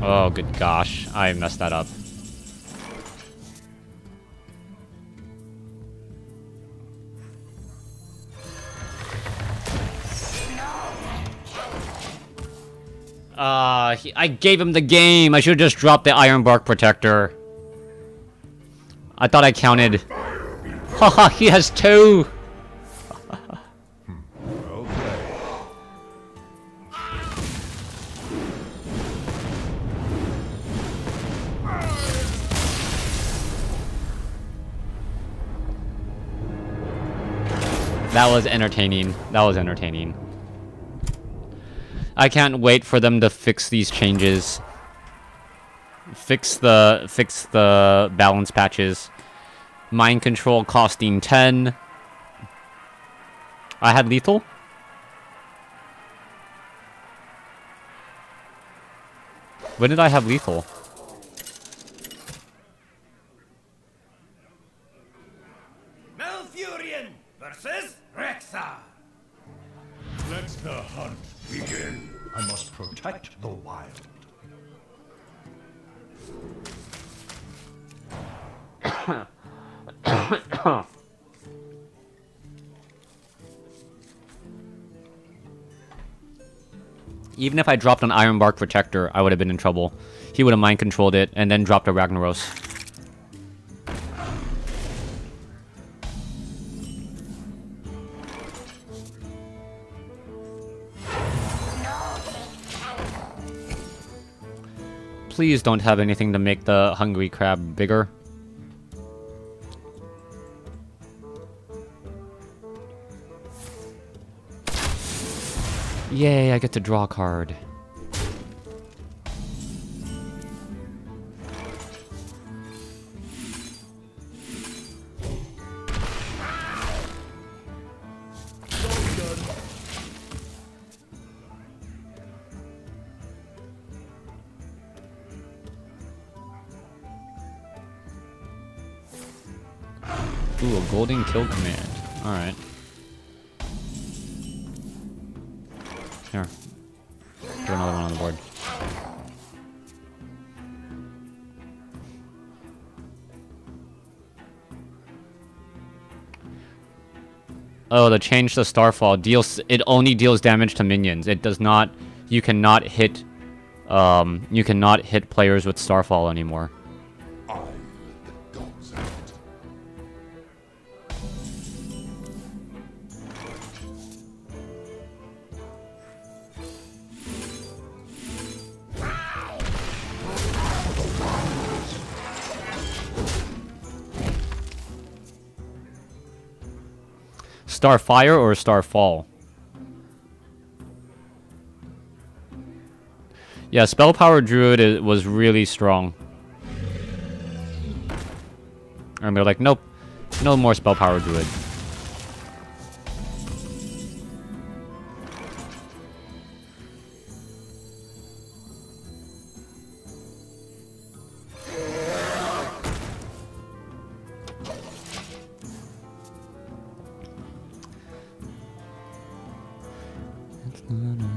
Oh, good gosh, I messed that up. Uh, he, I gave him the game. I should just dropped the Ironbark Protector. I thought I counted. Haha, he has two. That was entertaining. That was entertaining. I can't wait for them to fix these changes. Fix the fix the balance patches. Mind control costing 10. I had lethal. When did I have lethal? I must protect the wild. Even if I dropped an Ironbark Protector, I would have been in trouble. He would have mind controlled it and then dropped a Ragnaros. Please don't have anything to make the Hungry Crab bigger. Yay, I get to draw a card. Golden kill command. Alright. Here. Put another one on the board. Oh, the change to Starfall deals it only deals damage to minions. It does not you cannot hit um you cannot hit players with Starfall anymore. Starfire or Starfall? Yeah, Spell Power Druid was really strong. And they're like, nope, no more Spell Power Druid. and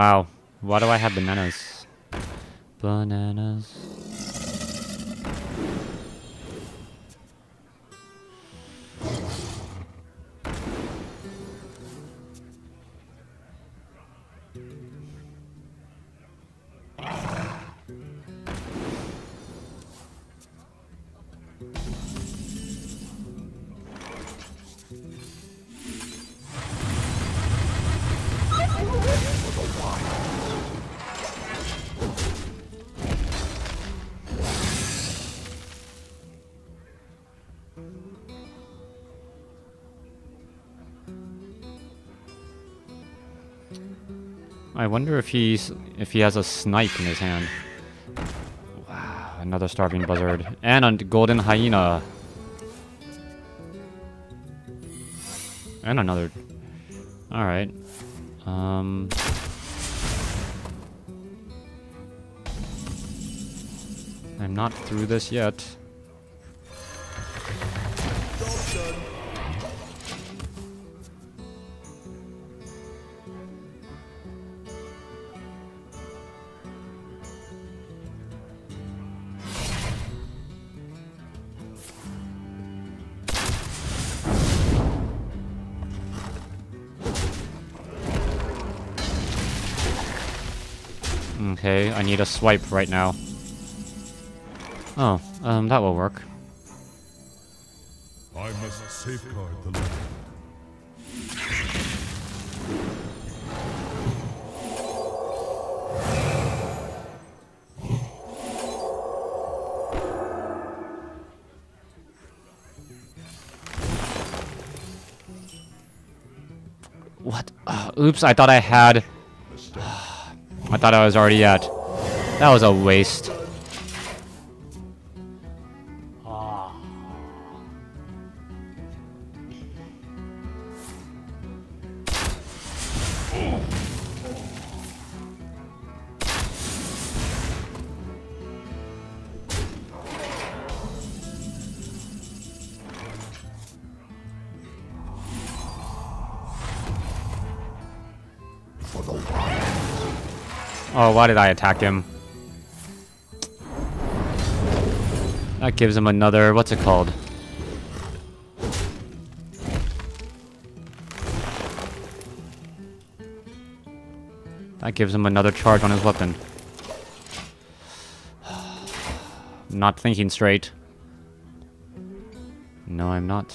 Wow. Why do I have bananas? Bananas. If he's if he has a snipe in his hand. Wow, another starving buzzard and a golden hyena. And another. All right. Um. I'm not through this yet. Need a swipe right now. Oh, um, that will work. I must safeguard the land. What? Uh, oops, I thought I had... I thought I was already at... That was a waste. Oh, why did I attack him? That gives him another... What's it called? That gives him another charge on his weapon. not thinking straight. No, I'm not.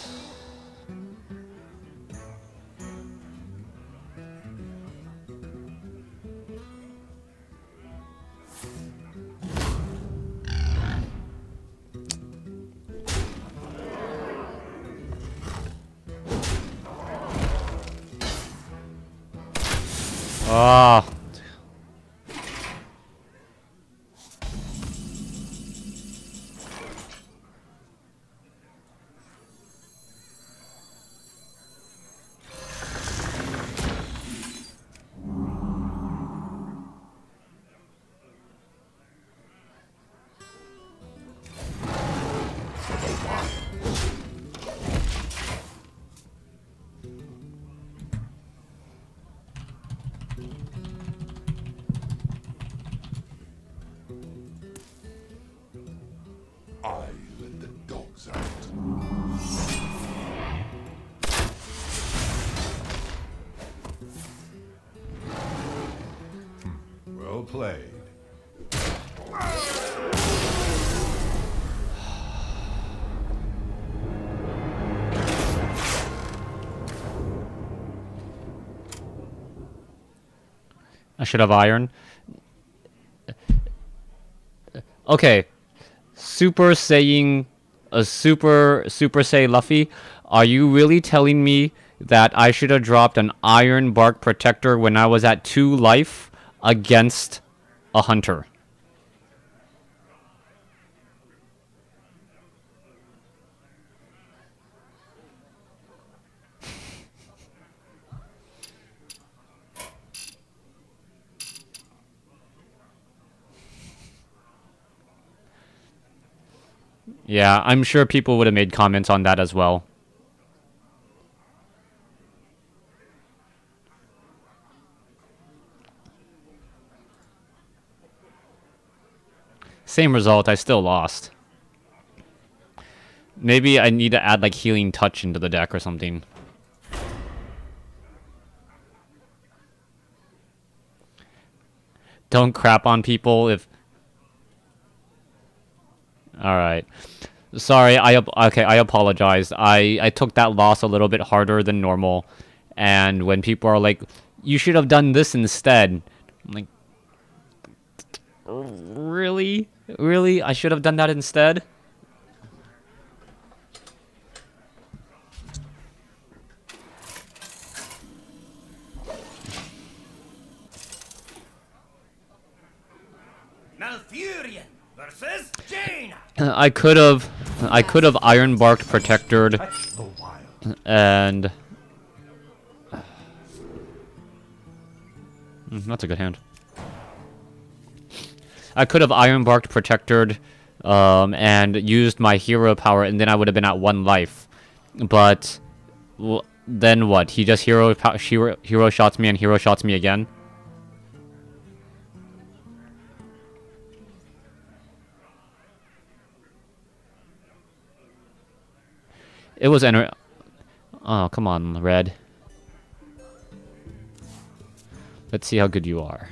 Should have iron. Okay. Super Saiyan a Super Super Say Luffy, are you really telling me that I should have dropped an Ironbark Protector when I was at 2 life against a hunter? Yeah, I'm sure people would have made comments on that as well. Same result, I still lost. Maybe I need to add like healing touch into the deck or something. Don't crap on people if all right. Sorry, I okay, I apologize. I I took that loss a little bit harder than normal. And when people are like, "You should have done this instead." I'm like, "Really? Really? I should have done that instead?" Malfurion versus Jaina. I could have I could have iron barked protectored and Mm, that's a good hand. I could have iron barked protectored um, and used my hero power and then I would have been at one life. But then what? He just hero hero, hero shots me and hero shots me again. It was enter. Oh, come on, Red. Let's see how good you are.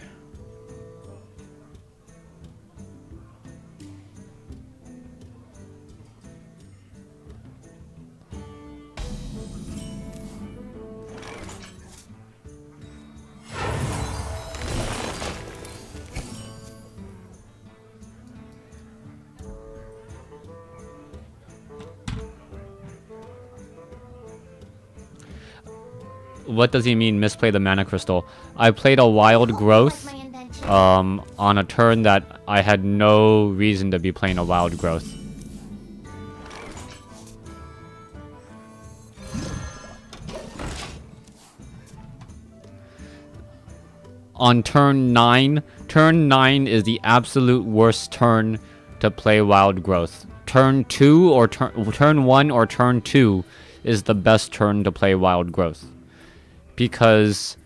What does he mean, misplay the mana crystal? I played a wild growth um, on a turn that I had no reason to be playing a wild growth. On turn 9, turn 9 is the absolute worst turn to play wild growth. Turn 2 or turn turn 1 or turn 2 is the best turn to play wild growth. Because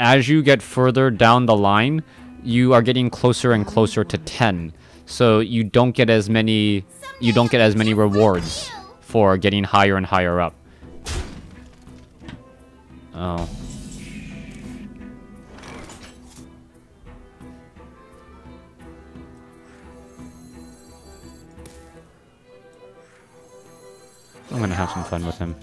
as you get further down the line, you are getting closer and closer to 10. So you don't get as many you don't get as many rewards for getting higher and higher up. Oh. I'm gonna have some fun with him.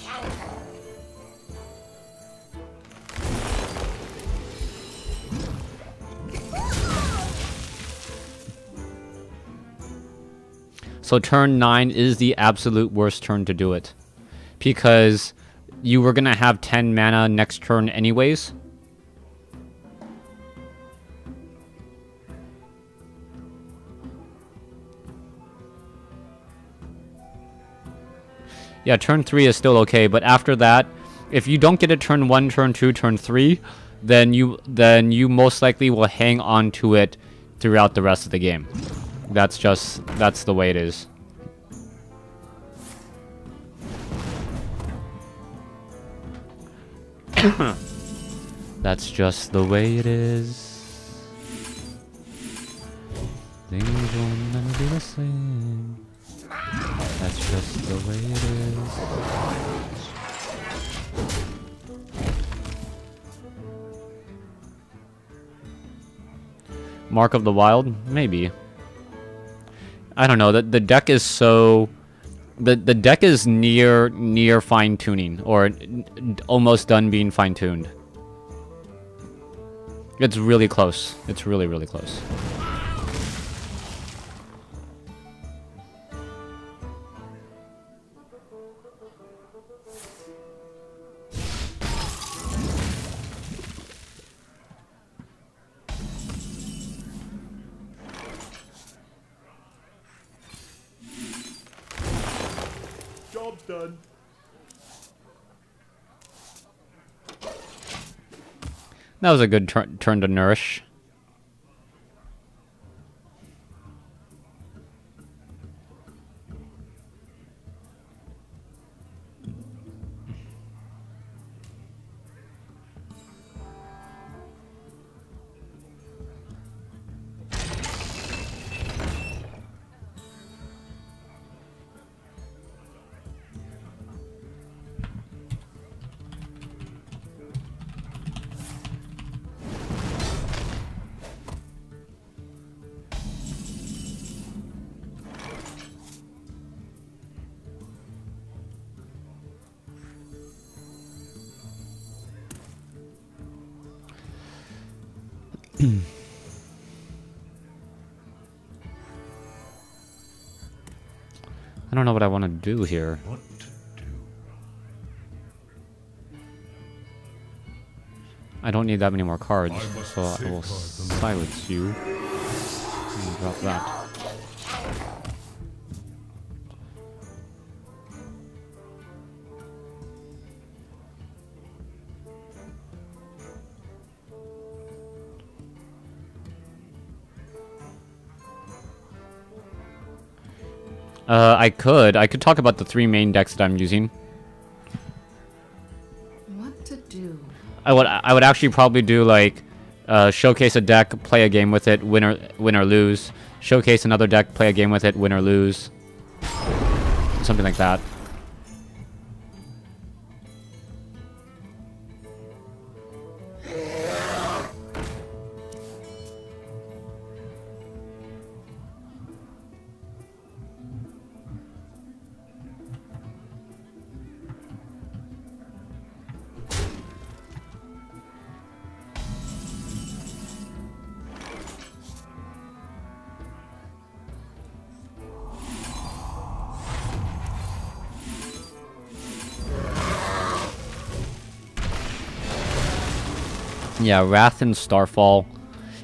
So turn 9 is the absolute worst turn to do it. Because you were going to have 10 mana next turn anyways. Yeah, turn 3 is still okay, but after that, if you don't get a turn 1, turn 2, turn 3, then you then you most likely will hang on to it throughout the rest of the game. That's just that's the way it is. that's just the way it is. Things will never be the same. That's just the way it is. Mark of the Wild? Maybe. I don't know. The the deck is so the the deck is near near fine tuning or almost done being fine tuned. It's really close. It's really really close. Job's done. That was a good turn to nourish. Do here. What to do? I don't need that many more cards, I so I will silence you. And drop that. Uh, I could. I could talk about the three main decks that I'm using. What to do? I would I would actually probably do like uh, showcase a deck, play a game with it, win or win or lose. Showcase another deck, play a game with it, win or lose. Something like that. Yeah, Wrath and Starfall.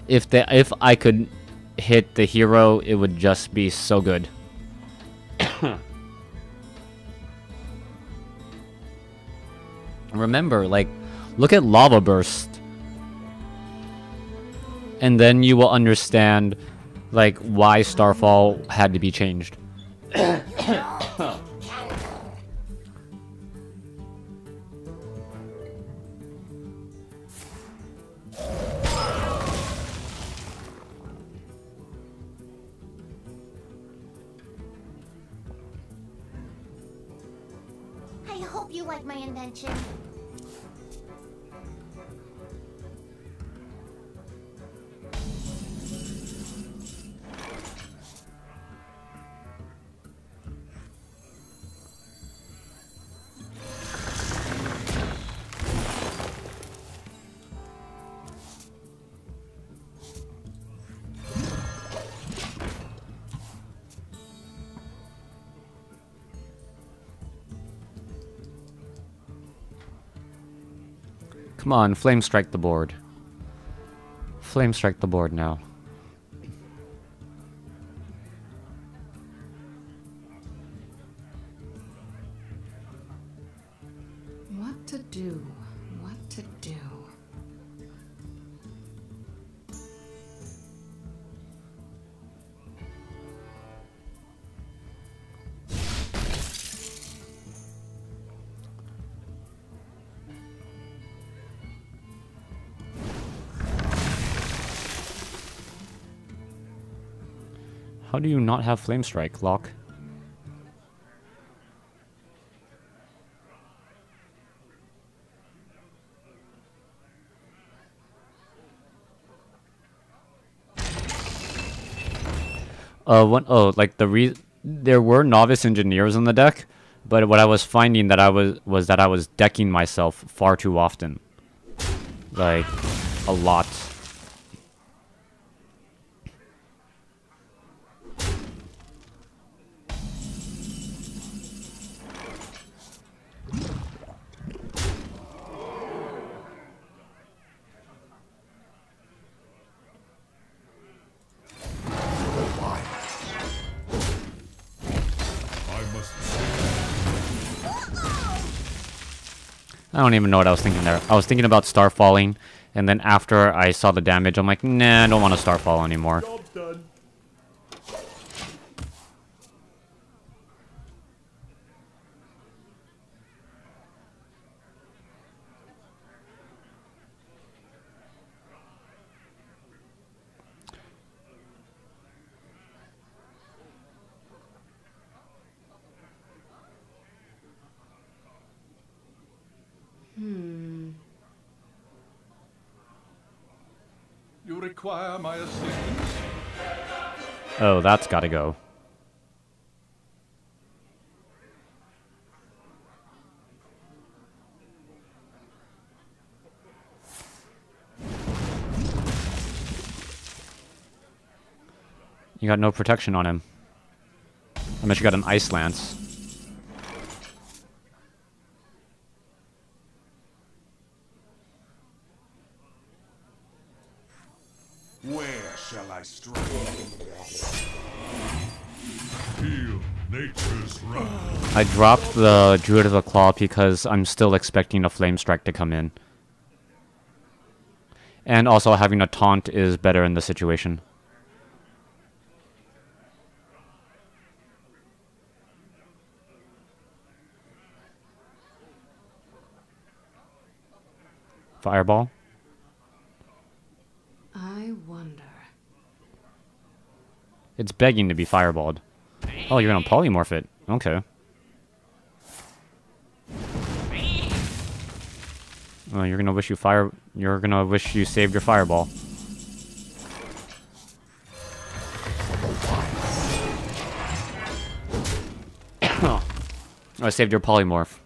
If the if I could hit the hero, it would just be so good. Remember, like, look at Lava Burst. And then you will understand, like, why Starfall had to be changed. Come on, flame strike the board. Flame strike the board now. Not have flame strike, Lock? Uh, one, oh, like the re- there were novice engineers on the deck, but what I was finding that I was was that I was decking myself far too often, like a lot. Don't even know what I was thinking there. I was thinking about star falling, and then after I saw the damage, I'm like, nah, I don't want to star fall anymore. so that's got to go. You got no protection on him. I bet you got an Ice Lance. I dropped the Druid of the Claw because I'm still expecting a Flame Strike to come in. And also having a taunt is better in the situation. Fireball. I wonder. It's begging to be fireballed. Oh, you're gonna polymorph it. Okay. Oh, you're gonna wish you fire. You're gonna wish you saved your fireball. oh, I saved your polymorph.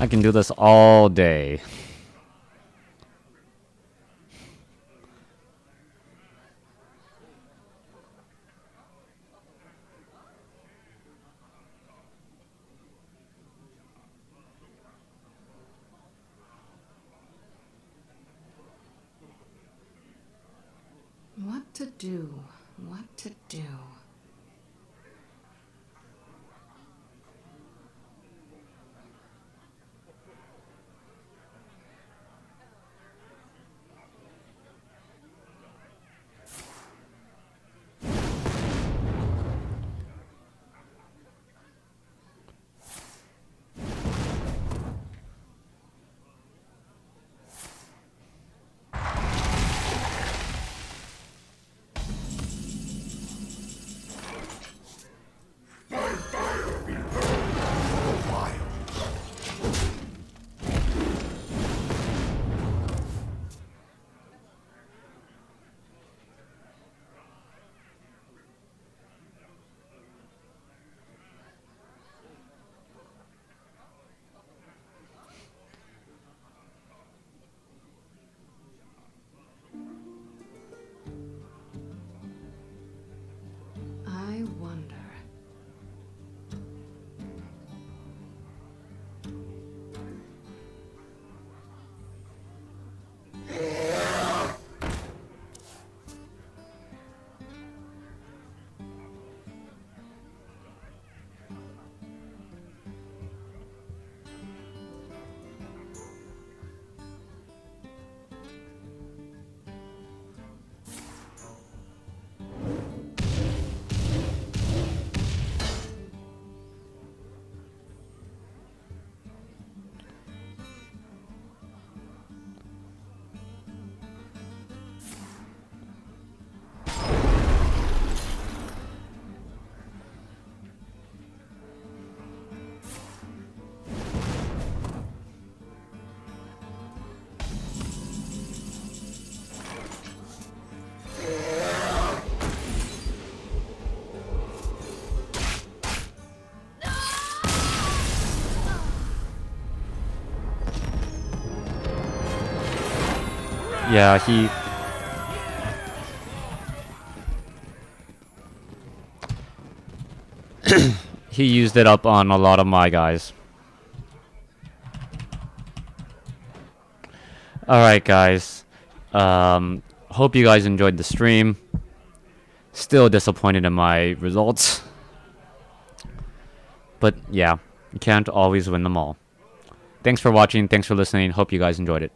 I can do this all day. Yeah, he... he used it up on a lot of my guys. Alright, guys. Um, hope you guys enjoyed the stream. Still disappointed in my results. But yeah, you can't always win them all. Thanks for watching. Thanks for listening. Hope you guys enjoyed it.